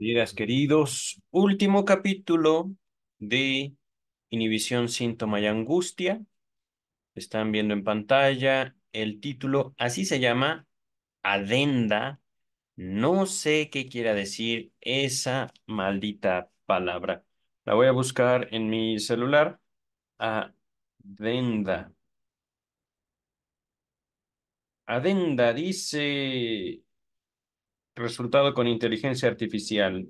Queridas, queridos, último capítulo de Inhibición, Síntoma y Angustia. Están viendo en pantalla el título, así se llama, Adenda. No sé qué quiera decir esa maldita palabra. La voy a buscar en mi celular. Adenda. Adenda dice resultado con inteligencia artificial.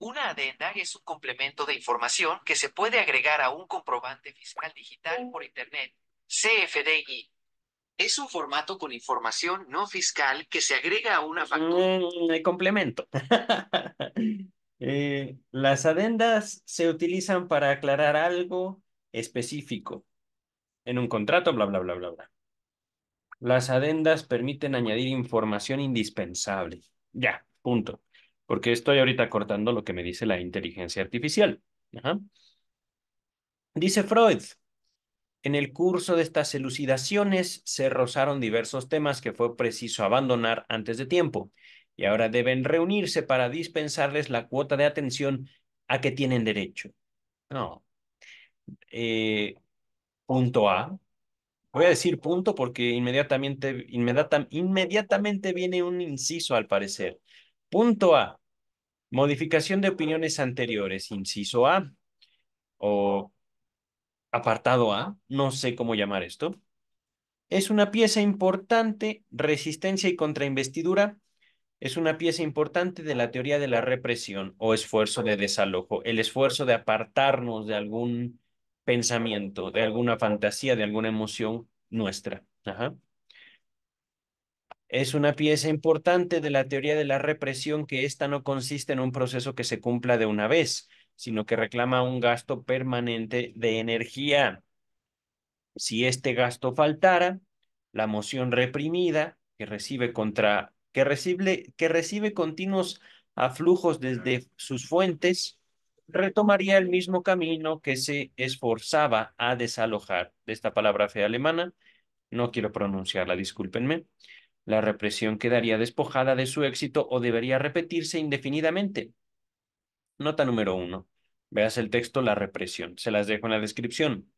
Una adenda es un complemento de información que se puede agregar a un comprobante fiscal digital por Internet, CFDI. Es un formato con información no fiscal que se agrega a una factura. Mm, complemento. Eh, las adendas se utilizan para aclarar algo específico en un contrato, bla, bla, bla, bla, bla. Las adendas permiten añadir información indispensable. Ya, punto. Porque estoy ahorita cortando lo que me dice la inteligencia artificial. Dice Freud, en el curso de estas elucidaciones se rozaron diversos temas que fue preciso abandonar antes de tiempo y ahora deben reunirse para dispensarles la cuota de atención a que tienen derecho. No. Eh, punto A. Voy a decir punto porque inmediatamente, inmediatamente viene un inciso al parecer. Punto A. Modificación de opiniones anteriores. Inciso A. O apartado A. No sé cómo llamar esto. Es una pieza importante, resistencia y contrainvestidura. Es una pieza importante de la teoría de la represión o esfuerzo de desalojo. El esfuerzo de apartarnos de algún pensamiento, de alguna fantasía, de alguna emoción nuestra. Es una pieza importante de la teoría de la represión que ésta no consiste en un proceso que se cumpla de una vez, sino que reclama un gasto permanente de energía. Si este gasto faltara, la moción reprimida que recibe contra que recibe, que recibe continuos aflujos desde sus fuentes retomaría el mismo camino que se esforzaba a desalojar. De esta palabra fe alemana, no quiero pronunciarla, discúlpenme. La represión quedaría despojada de su éxito o debería repetirse indefinidamente. Nota número uno. Veas el texto La represión. Se las dejo en la descripción.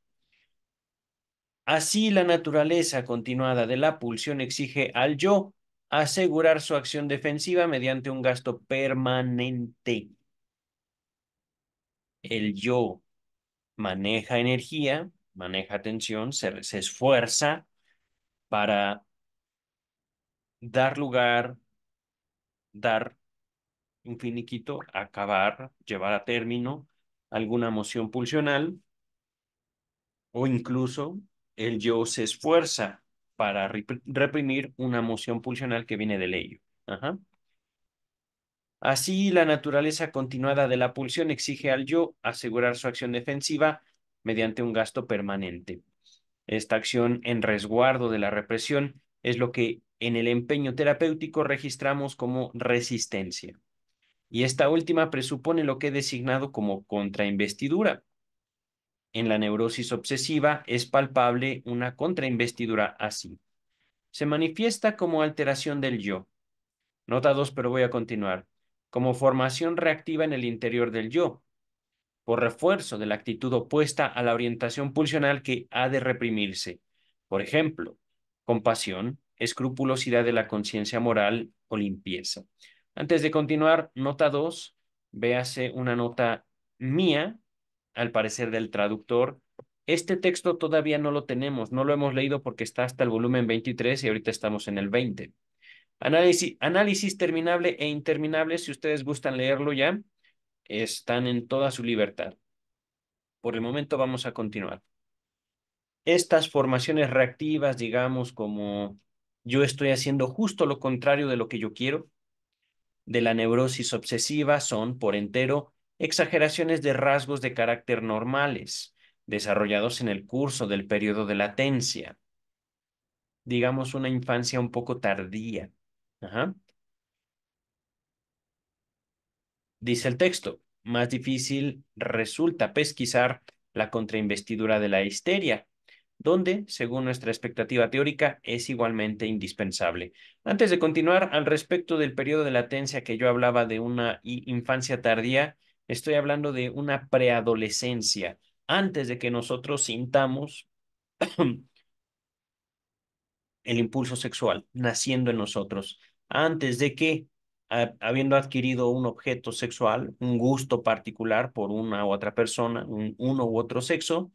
Así la naturaleza continuada de la pulsión exige al yo asegurar su acción defensiva mediante un gasto permanente el yo maneja energía, maneja atención, se, se esfuerza para dar lugar, dar un finiquito, acabar, llevar a término alguna moción pulsional o incluso el yo se esfuerza para reprimir una moción pulsional que viene del ello. Ajá. Así, la naturaleza continuada de la pulsión exige al yo asegurar su acción defensiva mediante un gasto permanente. Esta acción en resguardo de la represión es lo que en el empeño terapéutico registramos como resistencia. Y esta última presupone lo que he designado como contrainvestidura. En la neurosis obsesiva es palpable una contrainvestidura así. Se manifiesta como alteración del yo. Nota dos, pero voy a continuar como formación reactiva en el interior del yo, por refuerzo de la actitud opuesta a la orientación pulsional que ha de reprimirse. Por ejemplo, compasión, escrupulosidad de la conciencia moral o limpieza. Antes de continuar, nota 2, véase una nota mía, al parecer del traductor. Este texto todavía no lo tenemos, no lo hemos leído porque está hasta el volumen 23 y ahorita estamos en el 20. Análisis, análisis terminable e interminable, si ustedes gustan leerlo ya, están en toda su libertad. Por el momento vamos a continuar. Estas formaciones reactivas, digamos, como yo estoy haciendo justo lo contrario de lo que yo quiero, de la neurosis obsesiva son, por entero, exageraciones de rasgos de carácter normales, desarrollados en el curso del periodo de latencia. Digamos, una infancia un poco tardía. Dice el texto, más difícil resulta pesquisar la contrainvestidura de la histeria, donde, según nuestra expectativa teórica, es igualmente indispensable. Antes de continuar, al respecto del periodo de latencia que yo hablaba de una infancia tardía, estoy hablando de una preadolescencia, antes de que nosotros sintamos el impulso sexual naciendo en nosotros, antes de que, habiendo adquirido un objeto sexual, un gusto particular por una u otra persona, un, uno u otro sexo,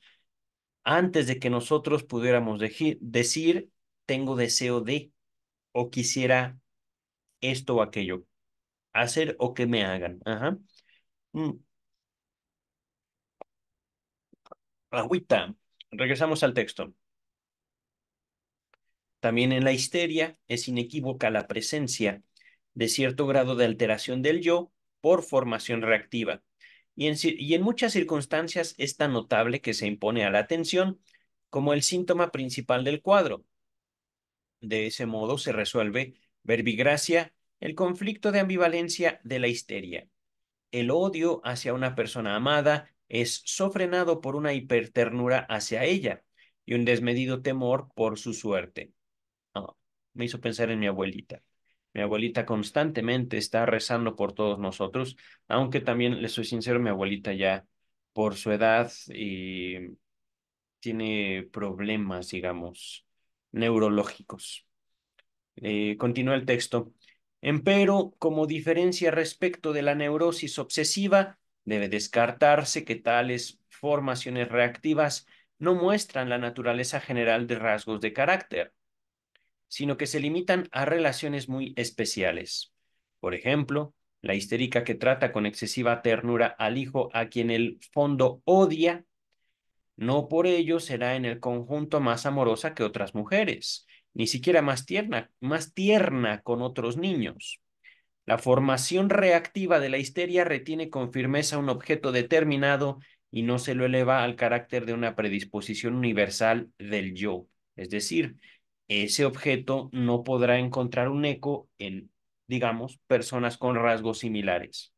antes de que nosotros pudiéramos decir, tengo deseo de o quisiera esto o aquello, hacer o que me hagan. Ajá. Mm. Agüita. Regresamos al texto. También en la histeria es inequívoca la presencia de cierto grado de alteración del yo por formación reactiva. Y en, y en muchas circunstancias es tan notable que se impone a la atención como el síntoma principal del cuadro. De ese modo se resuelve verbigracia el conflicto de ambivalencia de la histeria. El odio hacia una persona amada es sofrenado por una hiperternura hacia ella y un desmedido temor por su suerte me hizo pensar en mi abuelita. Mi abuelita constantemente está rezando por todos nosotros, aunque también, le soy sincero, mi abuelita ya por su edad y tiene problemas, digamos, neurológicos. Eh, continúa el texto. Empero, como diferencia respecto de la neurosis obsesiva, debe descartarse que tales formaciones reactivas no muestran la naturaleza general de rasgos de carácter, sino que se limitan a relaciones muy especiales. Por ejemplo, la histérica que trata con excesiva ternura al hijo a quien el fondo odia, no por ello será en el conjunto más amorosa que otras mujeres, ni siquiera más tierna, más tierna con otros niños. La formación reactiva de la histeria retiene con firmeza un objeto determinado y no se lo eleva al carácter de una predisposición universal del yo. Es decir, ese objeto no podrá encontrar un eco en, digamos, personas con rasgos similares.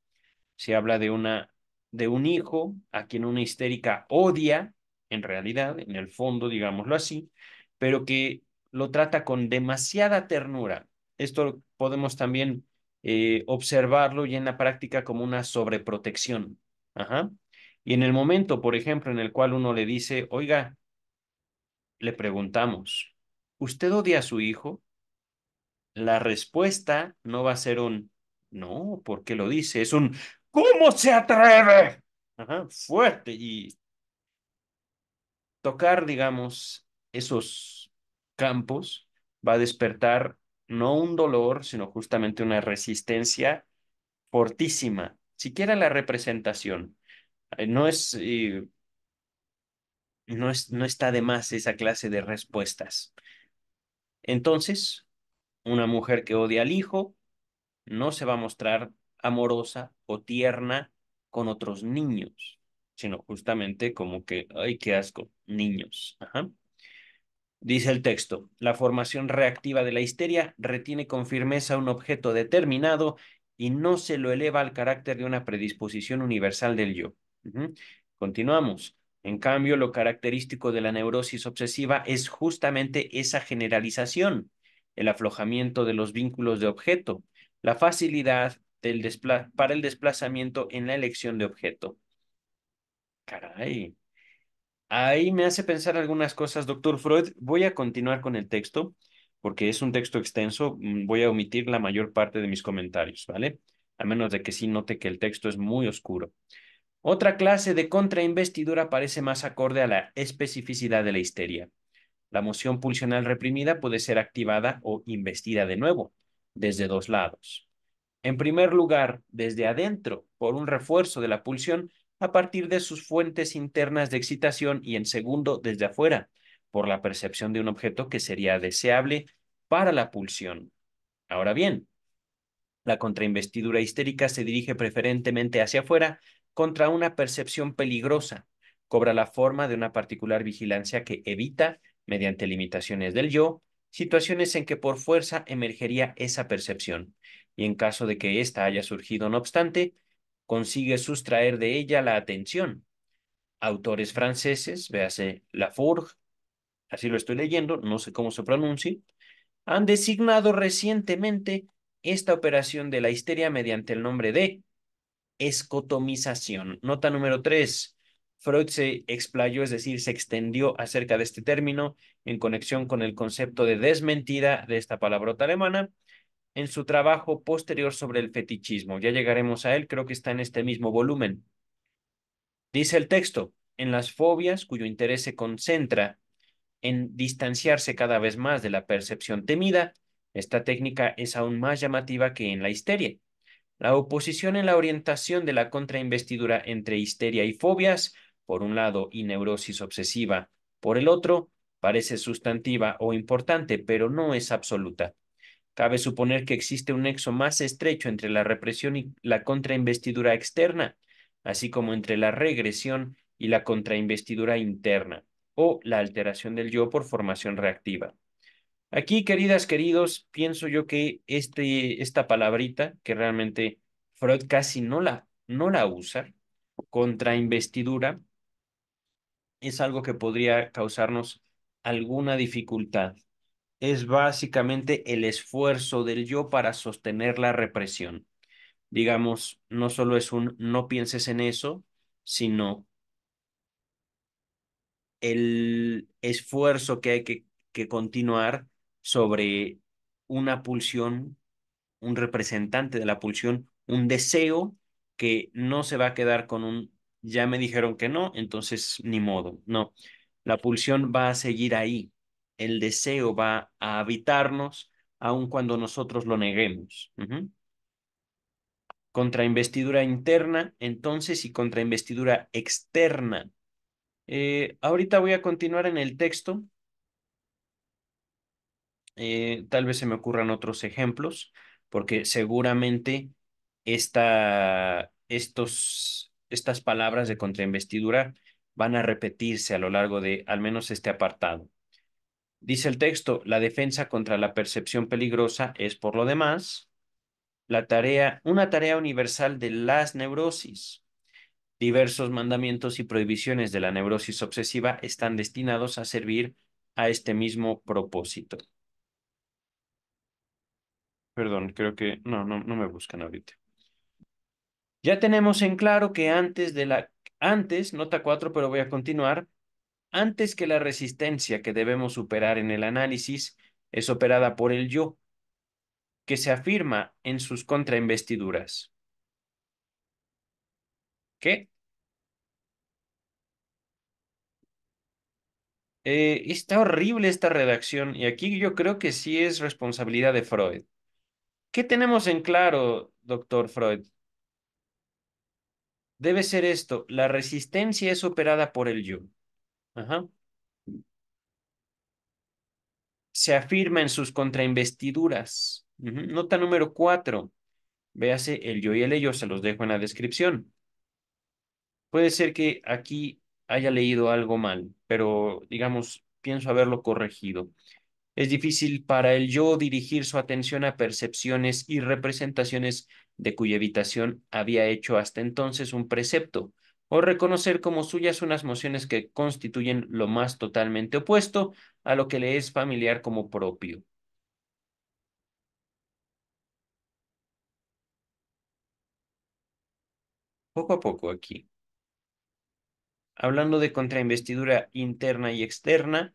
Se habla de, una, de un hijo a quien una histérica odia, en realidad, en el fondo, digámoslo así, pero que lo trata con demasiada ternura. Esto podemos también eh, observarlo y en la práctica como una sobreprotección. Ajá. Y en el momento, por ejemplo, en el cual uno le dice, oiga, le preguntamos, ¿usted odia a su hijo? La respuesta no va a ser un no, ¿por qué lo dice? Es un ¿cómo se atreve? Ajá, fuerte y tocar, digamos, esos campos va a despertar no un dolor, sino justamente una resistencia fortísima. Siquiera la representación. Eh, no es, eh, no es, no está de más esa clase de respuestas. Entonces, una mujer que odia al hijo no se va a mostrar amorosa o tierna con otros niños, sino justamente como que, ay, qué asco, niños. Dice el texto, la formación reactiva de la histeria retiene con firmeza un objeto determinado y no se lo eleva al carácter de una predisposición universal del yo. Continuamos. En cambio, lo característico de la neurosis obsesiva es justamente esa generalización, el aflojamiento de los vínculos de objeto, la facilidad del para el desplazamiento en la elección de objeto. Caray. Ahí me hace pensar algunas cosas, doctor Freud. Voy a continuar con el texto, porque es un texto extenso. Mm, voy a omitir la mayor parte de mis comentarios, ¿vale? A menos de que sí note que el texto es muy oscuro. Otra clase de contrainvestidura parece más acorde a la especificidad de la histeria. La moción pulsional reprimida puede ser activada o investida de nuevo, desde dos lados. En primer lugar, desde adentro, por un refuerzo de la pulsión a partir de sus fuentes internas de excitación y en segundo, desde afuera, por la percepción de un objeto que sería deseable para la pulsión. Ahora bien, la contrainvestidura histérica se dirige preferentemente hacia afuera contra una percepción peligrosa. Cobra la forma de una particular vigilancia que evita, mediante limitaciones del yo, situaciones en que por fuerza emergería esa percepción, y en caso de que ésta haya surgido no obstante, consigue sustraer de ella la atención. Autores franceses, véase Lafourge, así lo estoy leyendo, no sé cómo se pronuncia, han designado recientemente esta operación de la histeria mediante el nombre de escotomización. Nota número tres. Freud se explayó, es decir, se extendió acerca de este término en conexión con el concepto de desmentida de esta palabrota alemana en su trabajo posterior sobre el fetichismo. Ya llegaremos a él, creo que está en este mismo volumen. Dice el texto, en las fobias cuyo interés se concentra en distanciarse cada vez más de la percepción temida, esta técnica es aún más llamativa que en la histeria. La oposición en la orientación de la contrainvestidura entre histeria y fobias, por un lado, y neurosis obsesiva, por el otro, parece sustantiva o importante, pero no es absoluta. Cabe suponer que existe un nexo más estrecho entre la represión y la contrainvestidura externa, así como entre la regresión y la contrainvestidura interna, o la alteración del yo por formación reactiva. Aquí, queridas, queridos, pienso yo que este, esta palabrita, que realmente Freud casi no la, no la usa, contrainvestidura, es algo que podría causarnos alguna dificultad es básicamente el esfuerzo del yo para sostener la represión. Digamos, no solo es un no pienses en eso, sino el esfuerzo que hay que, que continuar sobre una pulsión, un representante de la pulsión, un deseo que no se va a quedar con un ya me dijeron que no, entonces ni modo. No, la pulsión va a seguir ahí el deseo va a habitarnos aun cuando nosotros lo neguemos. Contra investidura interna, entonces, y contra investidura externa. Eh, ahorita voy a continuar en el texto. Eh, tal vez se me ocurran otros ejemplos, porque seguramente esta, estos, estas palabras de contrainvestidura van a repetirse a lo largo de al menos este apartado. Dice el texto, la defensa contra la percepción peligrosa es, por lo demás, la tarea, una tarea universal de las neurosis. Diversos mandamientos y prohibiciones de la neurosis obsesiva están destinados a servir a este mismo propósito. Perdón, creo que no, no, no me buscan ahorita. Ya tenemos en claro que antes de la, antes, nota 4, pero voy a continuar, antes que la resistencia que debemos superar en el análisis es operada por el yo, que se afirma en sus contrainvestiduras. ¿Qué? Eh, está horrible esta redacción y aquí yo creo que sí es responsabilidad de Freud. ¿Qué tenemos en claro, doctor Freud? Debe ser esto, la resistencia es operada por el yo. Ajá. Se afirma en sus contrainvestiduras. Nota número cuatro. Véase el yo y el ello, se los dejo en la descripción. Puede ser que aquí haya leído algo mal, pero digamos, pienso haberlo corregido. Es difícil para el yo dirigir su atención a percepciones y representaciones de cuya evitación había hecho hasta entonces un precepto, o reconocer como suyas unas mociones que constituyen lo más totalmente opuesto a lo que le es familiar como propio. Poco a poco aquí. Hablando de contrainvestidura interna y externa,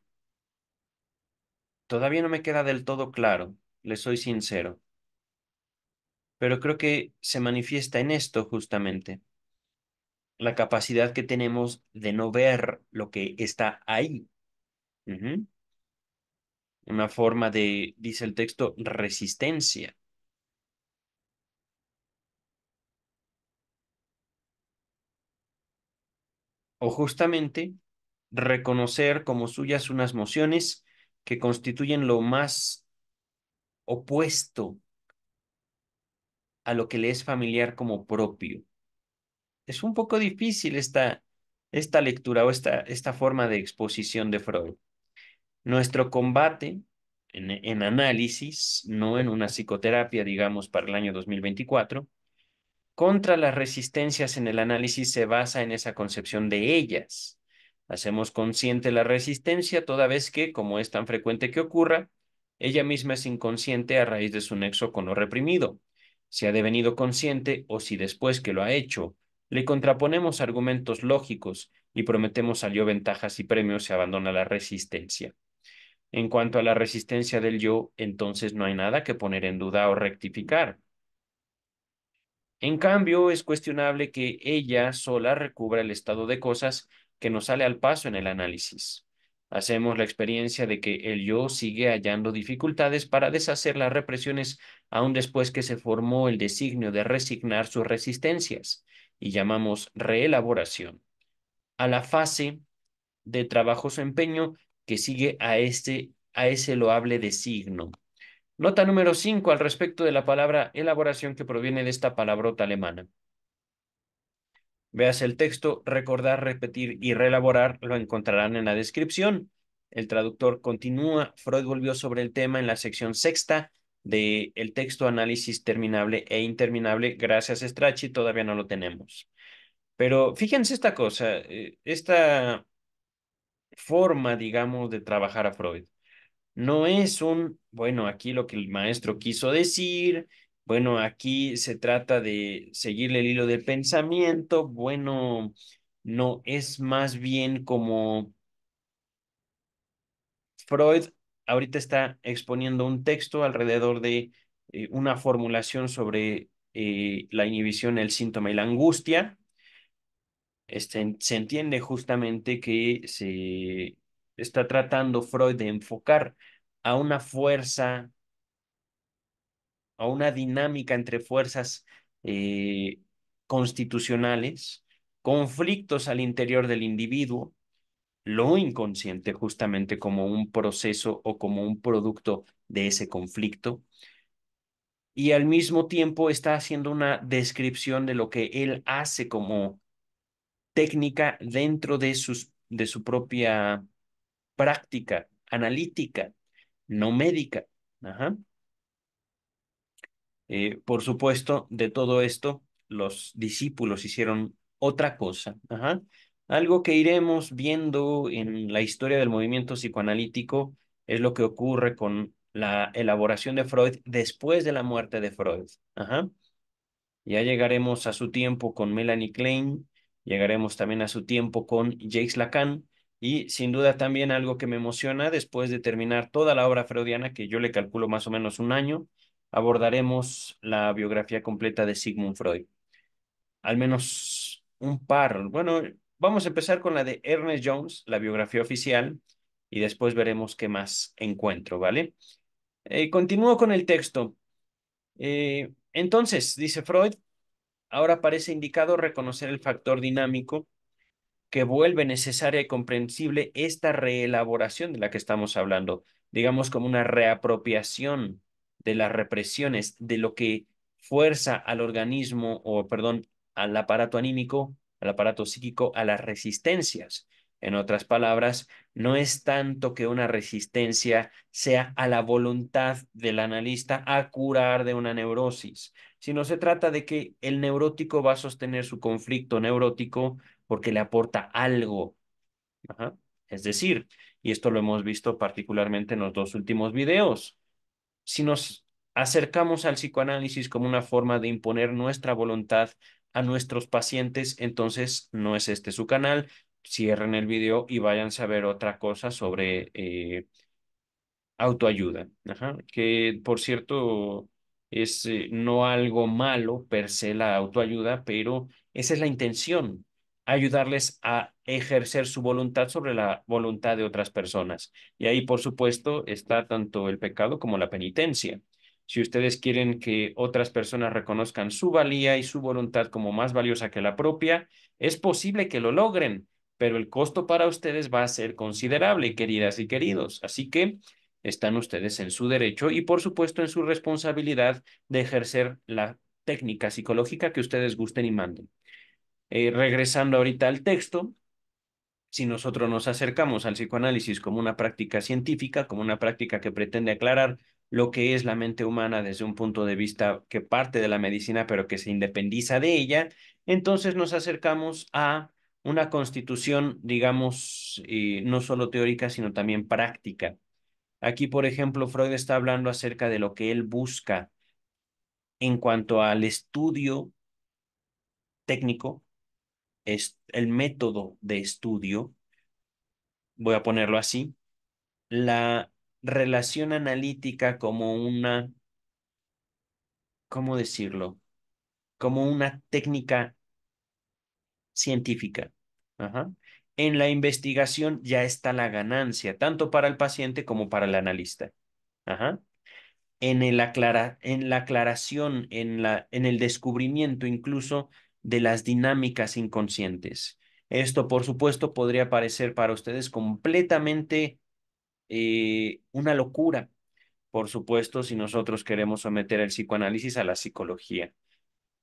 todavía no me queda del todo claro, le soy sincero. Pero creo que se manifiesta en esto justamente la capacidad que tenemos de no ver lo que está ahí. Una forma de, dice el texto, resistencia. O justamente reconocer como suyas unas mociones que constituyen lo más opuesto a lo que le es familiar como propio es un poco difícil esta, esta lectura o esta, esta forma de exposición de Freud. Nuestro combate en, en análisis, no en una psicoterapia, digamos, para el año 2024, contra las resistencias en el análisis se basa en esa concepción de ellas, Hacemos consciente la resistencia toda vez que, como es tan frecuente que ocurra, ella misma es inconsciente a raíz de su nexo con lo reprimido. Si ha devenido consciente o si después que lo ha hecho, le contraponemos argumentos lógicos y prometemos al yo ventajas y premios, se abandona la resistencia. En cuanto a la resistencia del yo, entonces no hay nada que poner en duda o rectificar. En cambio, es cuestionable que ella sola recubra el estado de cosas que nos sale al paso en el análisis. Hacemos la experiencia de que el yo sigue hallando dificultades para deshacer las represiones aún después que se formó el designio de resignar sus resistencias, y llamamos reelaboración, a la fase de trabajoso empeño que sigue a, este, a ese loable designo. Nota número 5 al respecto de la palabra elaboración que proviene de esta palabrota alemana. Veas el texto, recordar, repetir y reelaborar lo encontrarán en la descripción. El traductor continúa. Freud volvió sobre el tema en la sección sexta de el texto análisis terminable e interminable. Gracias, Strachey, todavía no lo tenemos. Pero fíjense esta cosa, eh, esta forma, digamos, de trabajar a Freud. No es un, bueno, aquí lo que el maestro quiso decir, bueno, aquí se trata de seguirle el hilo del pensamiento, bueno, no, es más bien como Freud ahorita está exponiendo un texto alrededor de eh, una formulación sobre eh, la inhibición, el síntoma y la angustia, este, se entiende justamente que se está tratando Freud de enfocar a una fuerza, a una dinámica entre fuerzas eh, constitucionales, conflictos al interior del individuo, lo inconsciente justamente como un proceso o como un producto de ese conflicto, y al mismo tiempo está haciendo una descripción de lo que él hace como técnica dentro de, sus, de su propia práctica analítica, no médica. Eh, por supuesto, de todo esto, los discípulos hicieron otra cosa. Algo que iremos viendo en la historia del movimiento psicoanalítico es lo que ocurre con la elaboración de Freud después de la muerte de Freud. Ya llegaremos a su tiempo con Melanie Klein Llegaremos también a su tiempo con Jacques Lacan y sin duda también algo que me emociona después de terminar toda la obra freudiana, que yo le calculo más o menos un año, abordaremos la biografía completa de Sigmund Freud. Al menos un par. Bueno, vamos a empezar con la de Ernest Jones, la biografía oficial, y después veremos qué más encuentro, ¿vale? Eh, continúo con el texto. Eh, entonces, dice Freud, ahora parece indicado reconocer el factor dinámico que vuelve necesaria y comprensible esta reelaboración de la que estamos hablando, digamos como una reapropiación de las represiones, de lo que fuerza al organismo o, perdón, al aparato anímico, al aparato psíquico, a las resistencias. En otras palabras, no es tanto que una resistencia sea a la voluntad del analista a curar de una neurosis, sino se trata de que el neurótico va a sostener su conflicto neurótico porque le aporta algo. Es decir, y esto lo hemos visto particularmente en los dos últimos videos, si nos acercamos al psicoanálisis como una forma de imponer nuestra voluntad a nuestros pacientes, entonces no es este su canal. Cierren el video y vayan a ver otra cosa sobre eh, autoayuda, que por cierto es eh, no algo malo per se la autoayuda, pero esa es la intención, ayudarles a ejercer su voluntad sobre la voluntad de otras personas. Y ahí, por supuesto, está tanto el pecado como la penitencia. Si ustedes quieren que otras personas reconozcan su valía y su voluntad como más valiosa que la propia, es posible que lo logren, pero el costo para ustedes va a ser considerable, queridas y queridos. Así que están ustedes en su derecho y por supuesto en su responsabilidad de ejercer la técnica psicológica que ustedes gusten y manden. Eh, regresando ahorita al texto, si nosotros nos acercamos al psicoanálisis como una práctica científica, como una práctica que pretende aclarar lo que es la mente humana desde un punto de vista que parte de la medicina pero que se independiza de ella, entonces nos acercamos a una constitución, digamos, eh, no solo teórica, sino también práctica. Aquí, por ejemplo, Freud está hablando acerca de lo que él busca en cuanto al estudio técnico, es el método de estudio, voy a ponerlo así, la relación analítica como una, ¿cómo decirlo? Como una técnica científica. En la investigación ya está la ganancia, tanto para el paciente como para el analista. En, el aclara, en la aclaración, en, la, en el descubrimiento incluso de las dinámicas inconscientes. Esto, por supuesto, podría parecer para ustedes completamente eh, una locura, por supuesto, si nosotros queremos someter el psicoanálisis a la psicología.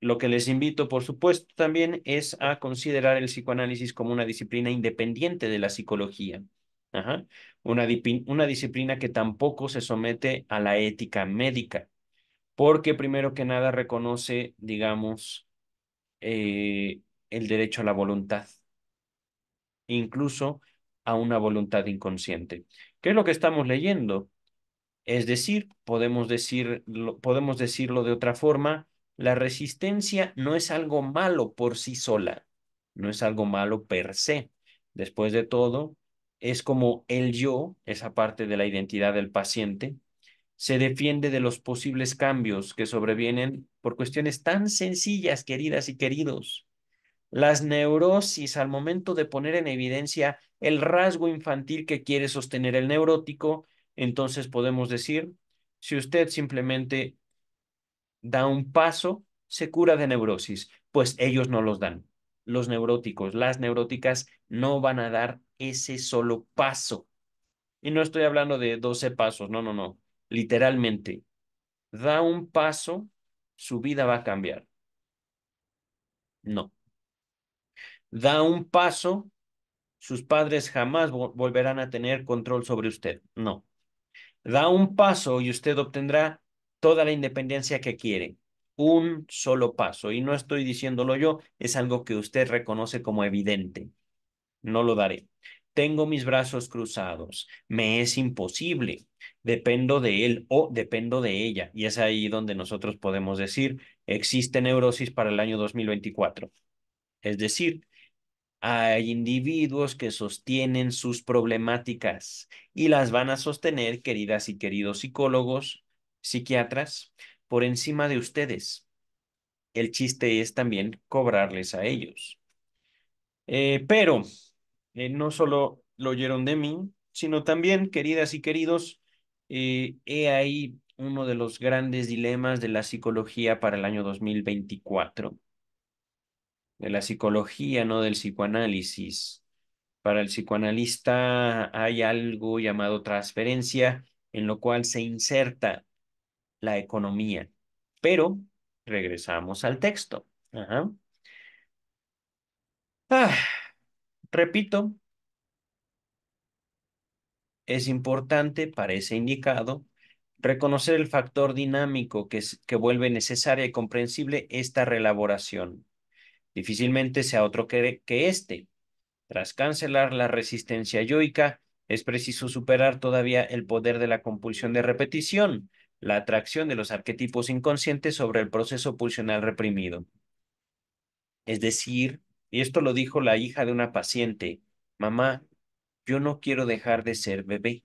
Lo que les invito, por supuesto, también es a considerar el psicoanálisis como una disciplina independiente de la psicología. Una, una disciplina que tampoco se somete a la ética médica, porque primero que nada reconoce, digamos, eh, el derecho a la voluntad, incluso a una voluntad inconsciente. ¿Qué es lo que estamos leyendo? Es decir, podemos, decir, podemos decirlo de otra forma, la resistencia no es algo malo por sí sola, no es algo malo per se. Después de todo, es como el yo, esa parte de la identidad del paciente, se defiende de los posibles cambios que sobrevienen por cuestiones tan sencillas, queridas y queridos. Las neurosis, al momento de poner en evidencia el rasgo infantil que quiere sostener el neurótico, entonces podemos decir, si usted simplemente da un paso, se cura de neurosis, pues ellos no los dan. Los neuróticos, las neuróticas no van a dar ese solo paso. Y no estoy hablando de 12 pasos, no, no, no literalmente, da un paso, su vida va a cambiar. No. Da un paso, sus padres jamás volverán a tener control sobre usted. No. Da un paso y usted obtendrá toda la independencia que quiere. Un solo paso. Y no estoy diciéndolo yo, es algo que usted reconoce como evidente. No lo daré. Tengo mis brazos cruzados. Me es imposible dependo de él o dependo de ella. Y es ahí donde nosotros podemos decir, existe neurosis para el año 2024. Es decir, hay individuos que sostienen sus problemáticas y las van a sostener, queridas y queridos psicólogos, psiquiatras, por encima de ustedes. El chiste es también cobrarles a ellos. Eh, pero eh, no solo lo oyeron de mí, sino también, queridas y queridos, eh, he ahí uno de los grandes dilemas de la psicología para el año 2024. De la psicología, no del psicoanálisis. Para el psicoanalista hay algo llamado transferencia, en lo cual se inserta la economía. Pero regresamos al texto. Ah, repito, es importante, parece indicado, reconocer el factor dinámico que, que vuelve necesaria y comprensible esta reelaboración. Difícilmente sea otro que, que este. Tras cancelar la resistencia yoica, es preciso superar todavía el poder de la compulsión de repetición, la atracción de los arquetipos inconscientes sobre el proceso pulsional reprimido. Es decir, y esto lo dijo la hija de una paciente, mamá, yo no quiero dejar de ser bebé.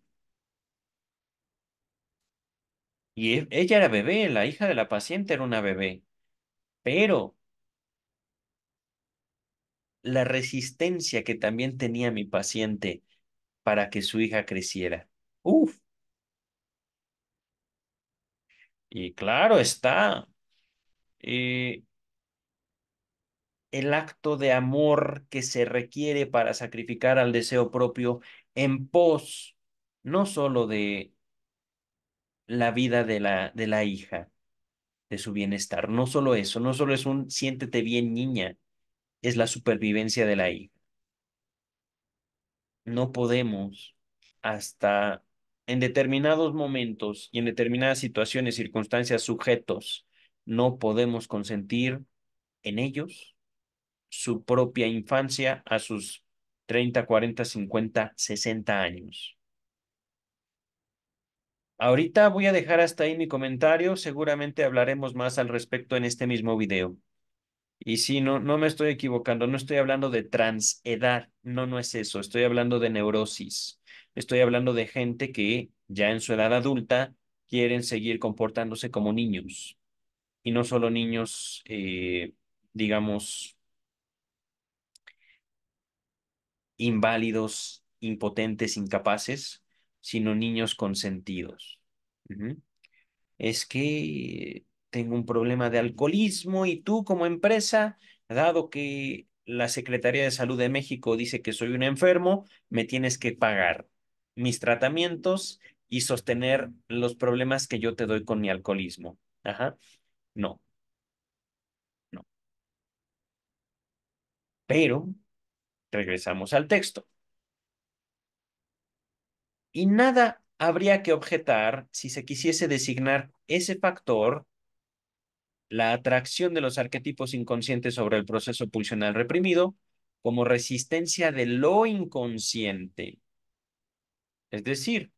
Y e, ella era bebé, la hija de la paciente era una bebé. Pero la resistencia que también tenía mi paciente para que su hija creciera. Uf. Y claro está, eh, el acto de amor que se requiere para sacrificar al deseo propio en pos no solo de la vida de la, de la hija, de su bienestar, no solo eso, no solo es un siéntete bien niña, es la supervivencia de la hija. No podemos hasta en determinados momentos y en determinadas situaciones, circunstancias, sujetos, no podemos consentir en ellos su propia infancia a sus 30, 40, 50, 60 años. Ahorita voy a dejar hasta ahí mi comentario, seguramente hablaremos más al respecto en este mismo video. Y sí, no, no me estoy equivocando, no estoy hablando de transedad, no, no es eso, estoy hablando de neurosis, estoy hablando de gente que ya en su edad adulta quieren seguir comportándose como niños y no solo niños, eh, digamos, inválidos, impotentes, incapaces, sino niños consentidos. Es que tengo un problema de alcoholismo y tú como empresa, dado que la Secretaría de Salud de México dice que soy un enfermo, me tienes que pagar mis tratamientos y sostener los problemas que yo te doy con mi alcoholismo. Ajá. No. No. Pero regresamos al texto. Y nada habría que objetar si se quisiese designar ese factor, la atracción de los arquetipos inconscientes sobre el proceso pulsional reprimido, como resistencia de lo inconsciente. Es decir,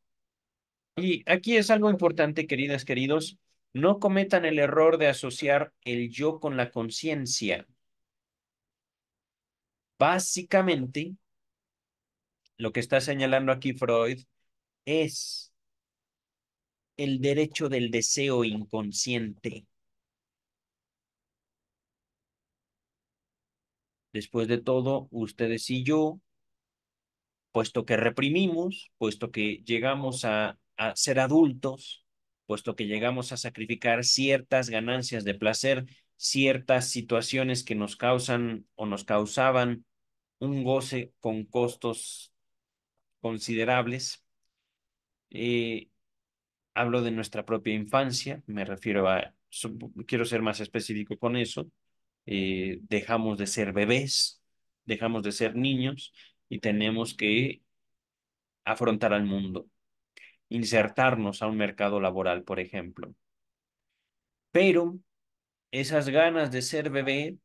y aquí es algo importante, queridas, queridos, no cometan el error de asociar el yo con la conciencia. Básicamente, lo que está señalando aquí Freud es el derecho del deseo inconsciente. Después de todo, ustedes y yo, puesto que reprimimos, puesto que llegamos a, a ser adultos, puesto que llegamos a sacrificar ciertas ganancias de placer, ciertas situaciones que nos causan o nos causaban un goce con costos considerables, eh, hablo de nuestra propia infancia, me refiero a, quiero ser más específico con eso, eh, dejamos de ser bebés, dejamos de ser niños y tenemos que afrontar al mundo, insertarnos a un mercado laboral, por ejemplo. Pero esas ganas de ser bebé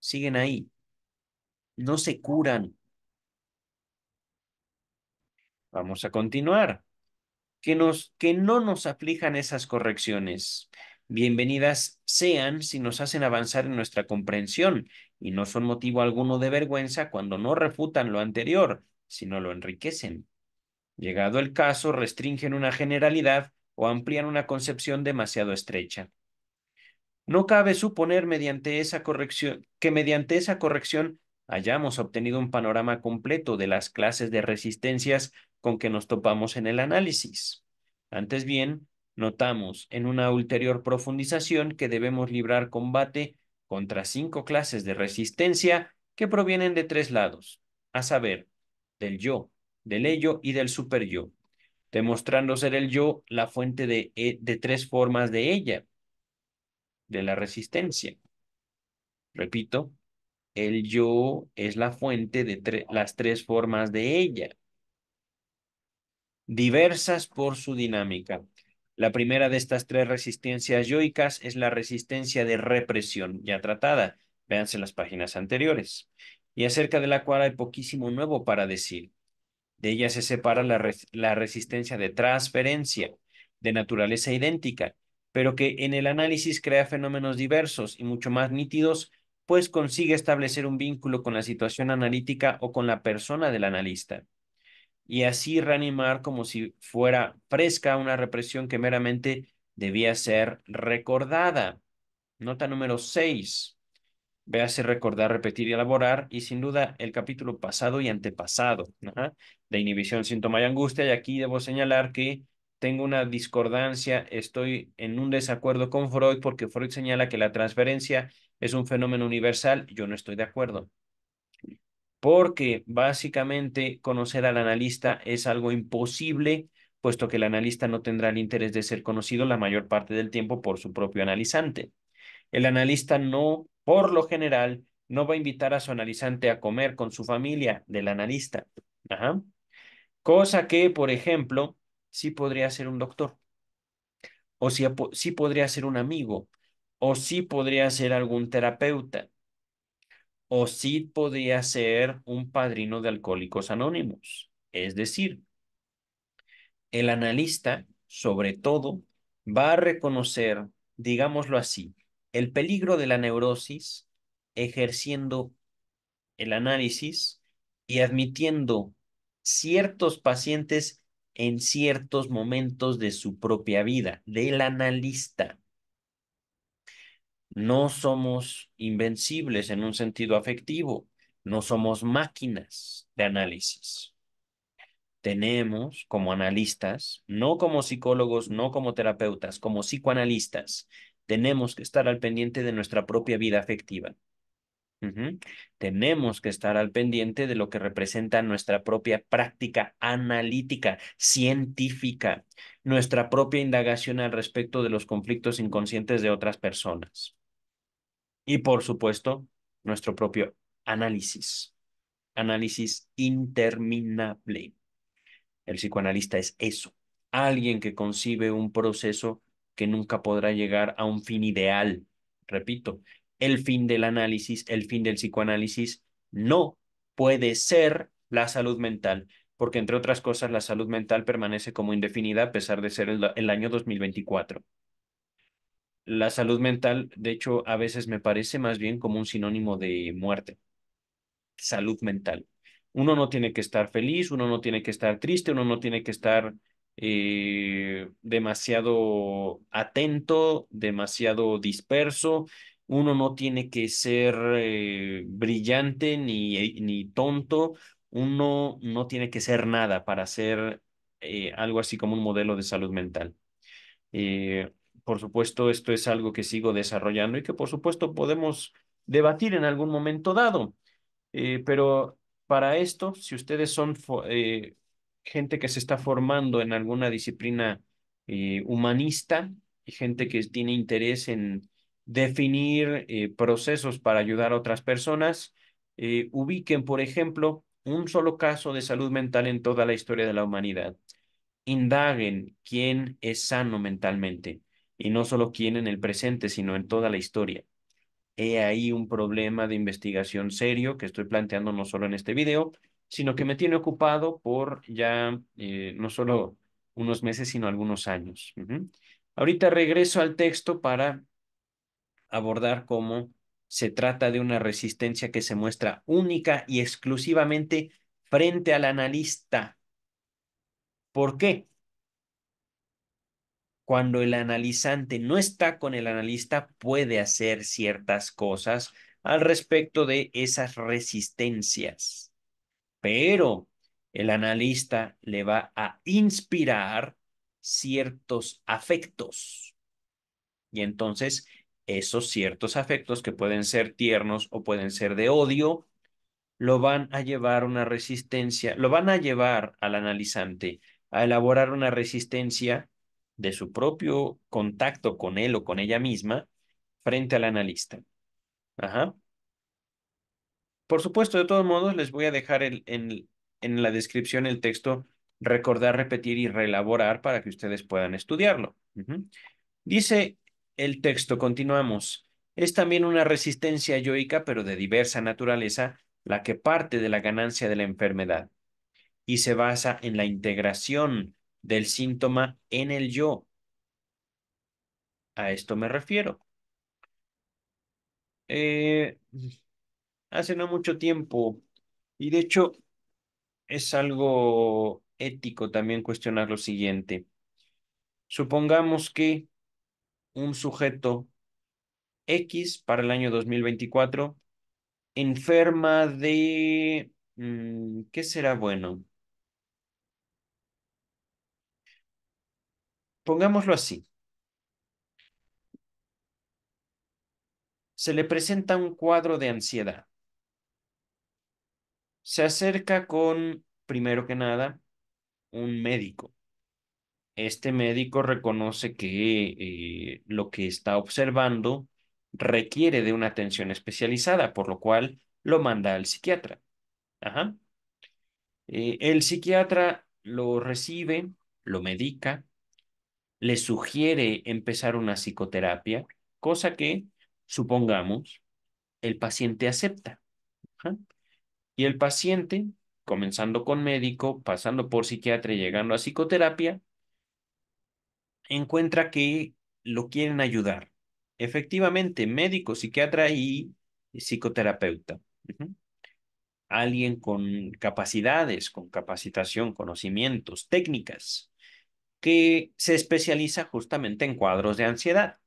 siguen ahí, no se curan, Vamos a continuar. Que, nos, que no nos aflijan esas correcciones. Bienvenidas sean si nos hacen avanzar en nuestra comprensión y no son motivo alguno de vergüenza cuando no refutan lo anterior, sino lo enriquecen. Llegado el caso, restringen una generalidad o amplían una concepción demasiado estrecha. No cabe suponer mediante esa corrección que mediante esa corrección hayamos obtenido un panorama completo de las clases de resistencias con que nos topamos en el análisis. Antes bien, notamos en una ulterior profundización que debemos librar combate contra cinco clases de resistencia que provienen de tres lados, a saber, del yo, del ello y del superyo, demostrando ser el yo la fuente de, e, de tres formas de ella, de la resistencia. Repito, el yo es la fuente de las tres formas de ella, diversas por su dinámica. La primera de estas tres resistencias yoicas es la resistencia de represión, ya tratada. Véanse las páginas anteriores. Y acerca de la cual hay poquísimo nuevo para decir. De ella se separa la, la resistencia de transferencia, de naturaleza idéntica, pero que en el análisis crea fenómenos diversos y mucho más nítidos pues consigue establecer un vínculo con la situación analítica o con la persona del analista, y así reanimar como si fuera fresca una represión que meramente debía ser recordada. Nota número 6. Véase recordar, repetir y elaborar, y sin duda el capítulo pasado y antepasado de inhibición, síntoma y angustia. Y aquí debo señalar que tengo una discordancia, estoy en un desacuerdo con Freud porque Freud señala que la transferencia es un fenómeno universal, yo no estoy de acuerdo. Porque básicamente conocer al analista es algo imposible, puesto que el analista no tendrá el interés de ser conocido la mayor parte del tiempo por su propio analizante. El analista no, por lo general, no va a invitar a su analizante a comer con su familia del analista. Cosa que, por ejemplo, sí podría ser un doctor. O sí, podría ser un amigo o sí podría ser algún terapeuta, o sí podría ser un padrino de Alcohólicos Anónimos. Es decir, el analista, sobre todo, va a reconocer, digámoslo así, el peligro de la neurosis ejerciendo el análisis y admitiendo ciertos pacientes en ciertos momentos de su propia vida, del analista. No somos invencibles en un sentido afectivo, no somos máquinas de análisis. Tenemos como analistas, no como psicólogos, no como terapeutas, como psicoanalistas, tenemos que estar al pendiente de nuestra propia vida afectiva. Tenemos que estar al pendiente de lo que representa nuestra propia práctica analítica, científica, nuestra propia indagación al respecto de los conflictos inconscientes de otras personas. Y por supuesto, nuestro propio análisis, análisis interminable. El psicoanalista es eso, alguien que concibe un proceso que nunca podrá llegar a un fin ideal. Repito, el fin del análisis, el fin del psicoanálisis no puede ser la salud mental, porque entre otras cosas la salud mental permanece como indefinida a pesar de ser el, año 2024 la salud mental, de hecho, a veces me parece más bien como un sinónimo de muerte. Salud mental. Uno no tiene que estar feliz, uno no tiene que estar triste, uno no tiene que estar eh, demasiado atento, demasiado disperso, uno no tiene que ser eh, brillante ni, ni tonto, uno no tiene que ser nada para ser eh, algo así como un modelo de salud mental por supuesto, esto es algo que sigo desarrollando y que, por supuesto, podemos debatir en algún momento dado. Eh, pero para esto, si ustedes son eh, gente que se está formando en alguna disciplina eh, humanista y gente que tiene interés en definir procesos para ayudar a otras personas, ubiquen, por ejemplo, un solo caso de salud mental en toda la historia de la humanidad. Indaguen quién es sano mentalmente y no solo quién en el presente, sino en toda la historia. He ahí un problema de investigación serio que estoy planteando no solo en este video, sino que me tiene ocupado por ya eh, no solo unos meses, sino algunos años. Ahorita regreso al texto para abordar cómo se trata de una resistencia que se muestra única y exclusivamente frente al analista. ¿Por qué? Cuando el analizante no está con el analista, puede hacer ciertas cosas al respecto de esas resistencias. Pero el analista le va a inspirar ciertos afectos. Y entonces esos ciertos afectos que pueden ser tiernos o pueden ser de odio, lo van a llevar una resistencia, lo van a llevar al analizante a elaborar una resistencia de su propio contacto con él o con ella misma frente al analista. Ajá. Por supuesto, de todos modos, les voy a dejar el, en, en la descripción el texto recordar, repetir y reelaborar para que ustedes puedan estudiarlo. Dice el texto, continuamos. Es también una resistencia yoica, pero de diversa naturaleza, la que parte de la ganancia de la enfermedad y se basa en la integración del síntoma en el yo. A esto me refiero. Eh, hace no mucho tiempo, y de hecho es algo ético también cuestionar lo siguiente. Supongamos que un sujeto X para el año 2024 enferma de... Mm, ¿Qué será bueno? Pongámoslo así. Se le presenta un cuadro de ansiedad. Se acerca con, primero que nada, un médico. Este médico reconoce que eh, lo que está observando requiere de una atención especializada, por lo cual lo manda al psiquiatra. Eh, el psiquiatra lo recibe, lo medica, le sugiere empezar una psicoterapia, cosa que, supongamos, el paciente acepta. Y el paciente, comenzando con médico, pasando por psiquiatra y llegando a psicoterapia, encuentra que lo quieren ayudar. Efectivamente, médico, psiquiatra y psicoterapeuta. Alguien con capacidades, con capacitación, conocimientos, técnicas, que se especializa justamente en cuadros de ansiedad.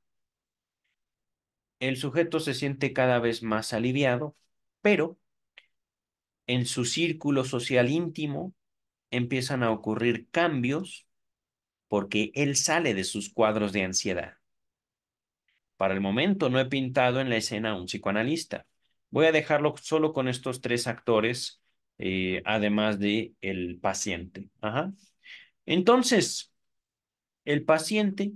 El sujeto se siente cada vez más aliviado, pero en su círculo social íntimo empiezan a ocurrir cambios porque él sale de sus cuadros de ansiedad. Para el momento no he pintado en la escena a un psicoanalista. Voy a dejarlo solo con estos tres actores, eh, además de el paciente. Entonces, el paciente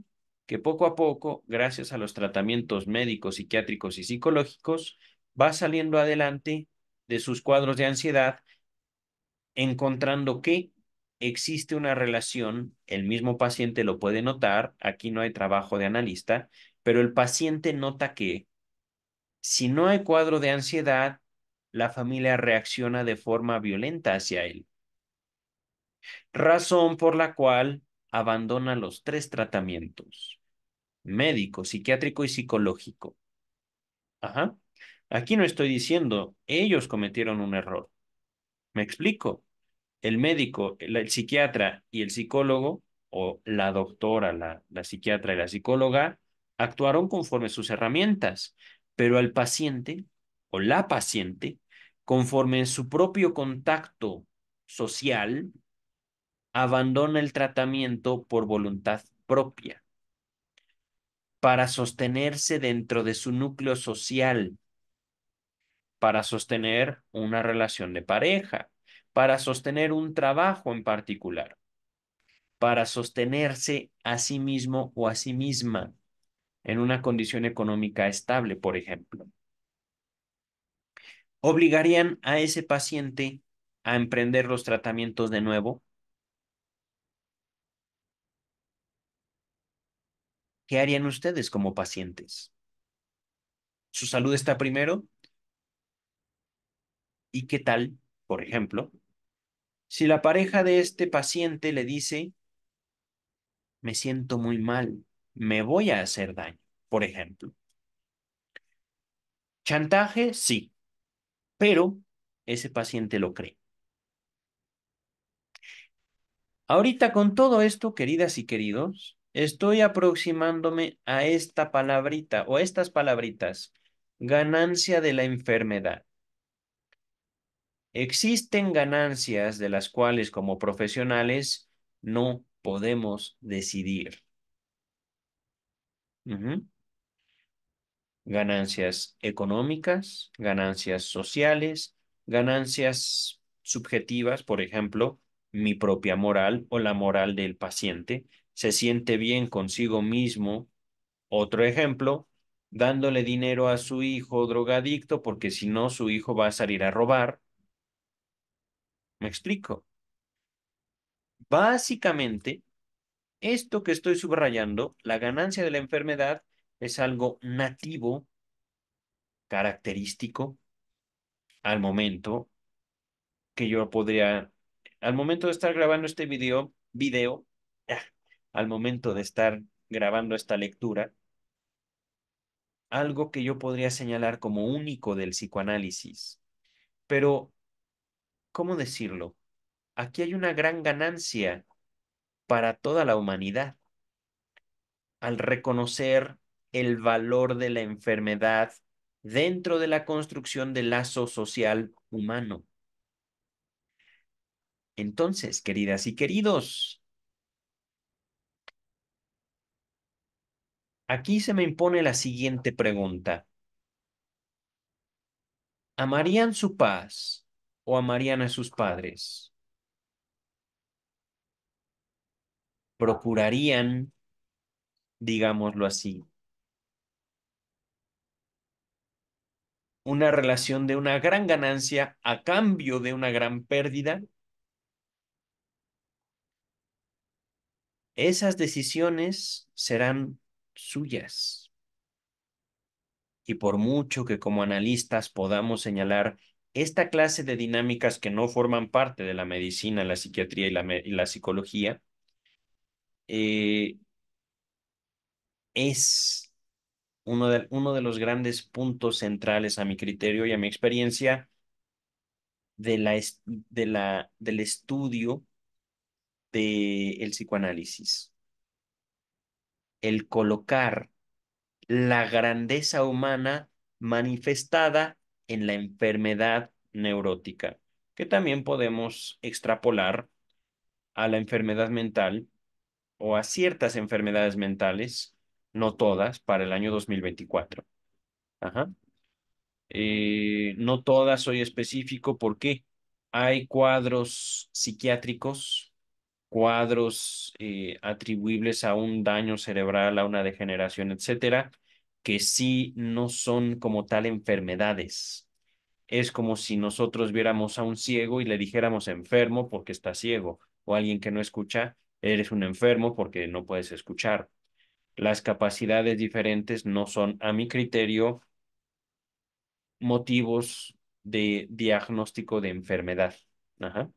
que poco a poco, gracias a los tratamientos médicos, psiquiátricos y psicológicos, va saliendo adelante de sus cuadros de ansiedad, encontrando que existe una relación, el mismo paciente lo puede notar, aquí no hay trabajo de analista, pero el paciente nota que si no hay cuadro de ansiedad, la familia reacciona de forma violenta hacia él. Razón por la cual abandona los tres tratamientos, médico, psiquiátrico y psicológico. Ajá. Aquí no estoy diciendo, ellos cometieron un error. ¿Me explico? El médico, el, psiquiatra y el psicólogo, o la doctora, la, la psiquiatra y la psicóloga, actuaron conforme sus herramientas, pero al paciente o la paciente, conforme su propio contacto social, abandona el tratamiento por voluntad propia. Para sostenerse dentro de su núcleo social, para sostener una relación de pareja, para sostener un trabajo en particular, para sostenerse a sí mismo o a sí misma en una condición económica estable, por ejemplo. ¿Obligarían a ese paciente a emprender los tratamientos de nuevo? ¿Qué harían ustedes como pacientes? ¿Su salud está primero? ¿Y qué tal, por ejemplo, si la pareja de este paciente le dice, me siento muy mal, me voy a hacer daño, por ejemplo? Chantaje, sí, pero ese paciente lo cree. Ahorita con todo esto, queridas y queridos, estoy aproximándome a esta palabrita o estas palabritas, ganancia de la enfermedad. Existen ganancias de las cuales como profesionales no podemos decidir. Ganancias económicas, ganancias sociales, ganancias subjetivas, por ejemplo, mi propia moral o la moral del paciente, se siente bien consigo mismo. Otro ejemplo, dándole dinero a su hijo drogadicto porque si no su hijo va a salir a robar. ¿Me explico? Básicamente, esto que estoy subrayando, la ganancia de la enfermedad, es algo nativo, característico, al momento que yo podría, al momento de estar grabando este video, video, ah, al momento de estar grabando esta lectura, algo que yo podría señalar como único del psicoanálisis. Pero, ¿cómo decirlo? Aquí hay una gran ganancia para toda la humanidad al reconocer el valor de la enfermedad dentro de la construcción del lazo social humano. Entonces, queridas y queridos, aquí se me impone la siguiente pregunta. ¿Amarían su paz o amarían a sus padres? ¿Procurarían, digámoslo así, una relación de una gran ganancia a cambio de una gran pérdida? Esas decisiones serán suyas. Y por mucho que como analistas podamos señalar esta clase de dinámicas que no forman parte de la medicina, la psiquiatría y la, psicología eh, es uno de, uno de los grandes puntos centrales a mi criterio y a mi experiencia de la, de la, del estudio del psicoanálisis. El colocar la grandeza humana manifestada en la enfermedad neurótica, que también podemos extrapolar a la enfermedad mental o a ciertas enfermedades mentales, no todas, para el año 2024. Ajá. Eh, no todas, soy específico, porque hay cuadros psiquiátricos, cuadros eh, atribuibles a un daño cerebral, a una degeneración, etcétera, que sí no son como tal enfermedades. Es como si nosotros viéramos a un ciego y le dijéramos enfermo porque está ciego, o alguien que no escucha, eres un enfermo porque no puedes escuchar. Las capacidades diferentes no son, a mi criterio, motivos de diagnóstico de enfermedad. Ajá.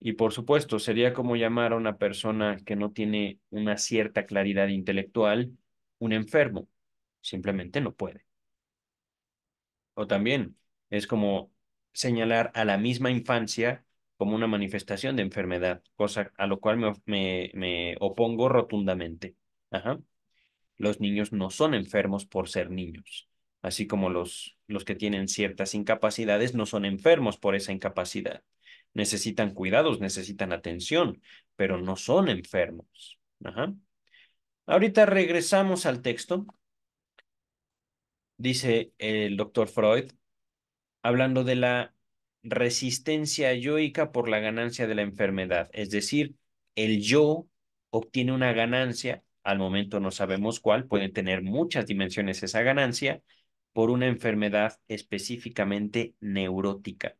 Y por supuesto, sería como llamar a una persona que no tiene una cierta claridad intelectual un enfermo. Simplemente no puede. O también es como señalar a la misma infancia como una manifestación de enfermedad, cosa a lo cual me, me, opongo rotundamente. Ajá. Los niños no son enfermos por ser niños, así como los, los que tienen ciertas incapacidades no son enfermos por esa incapacidad. Necesitan cuidados, necesitan atención, pero no son enfermos. Ajá. Ahorita regresamos al texto. Dice el doctor Freud, hablando de la resistencia yoica por la ganancia de la enfermedad. Es decir, el yo obtiene una ganancia, al momento no sabemos cuál, puede tener muchas dimensiones esa ganancia, por una enfermedad específicamente neurótica.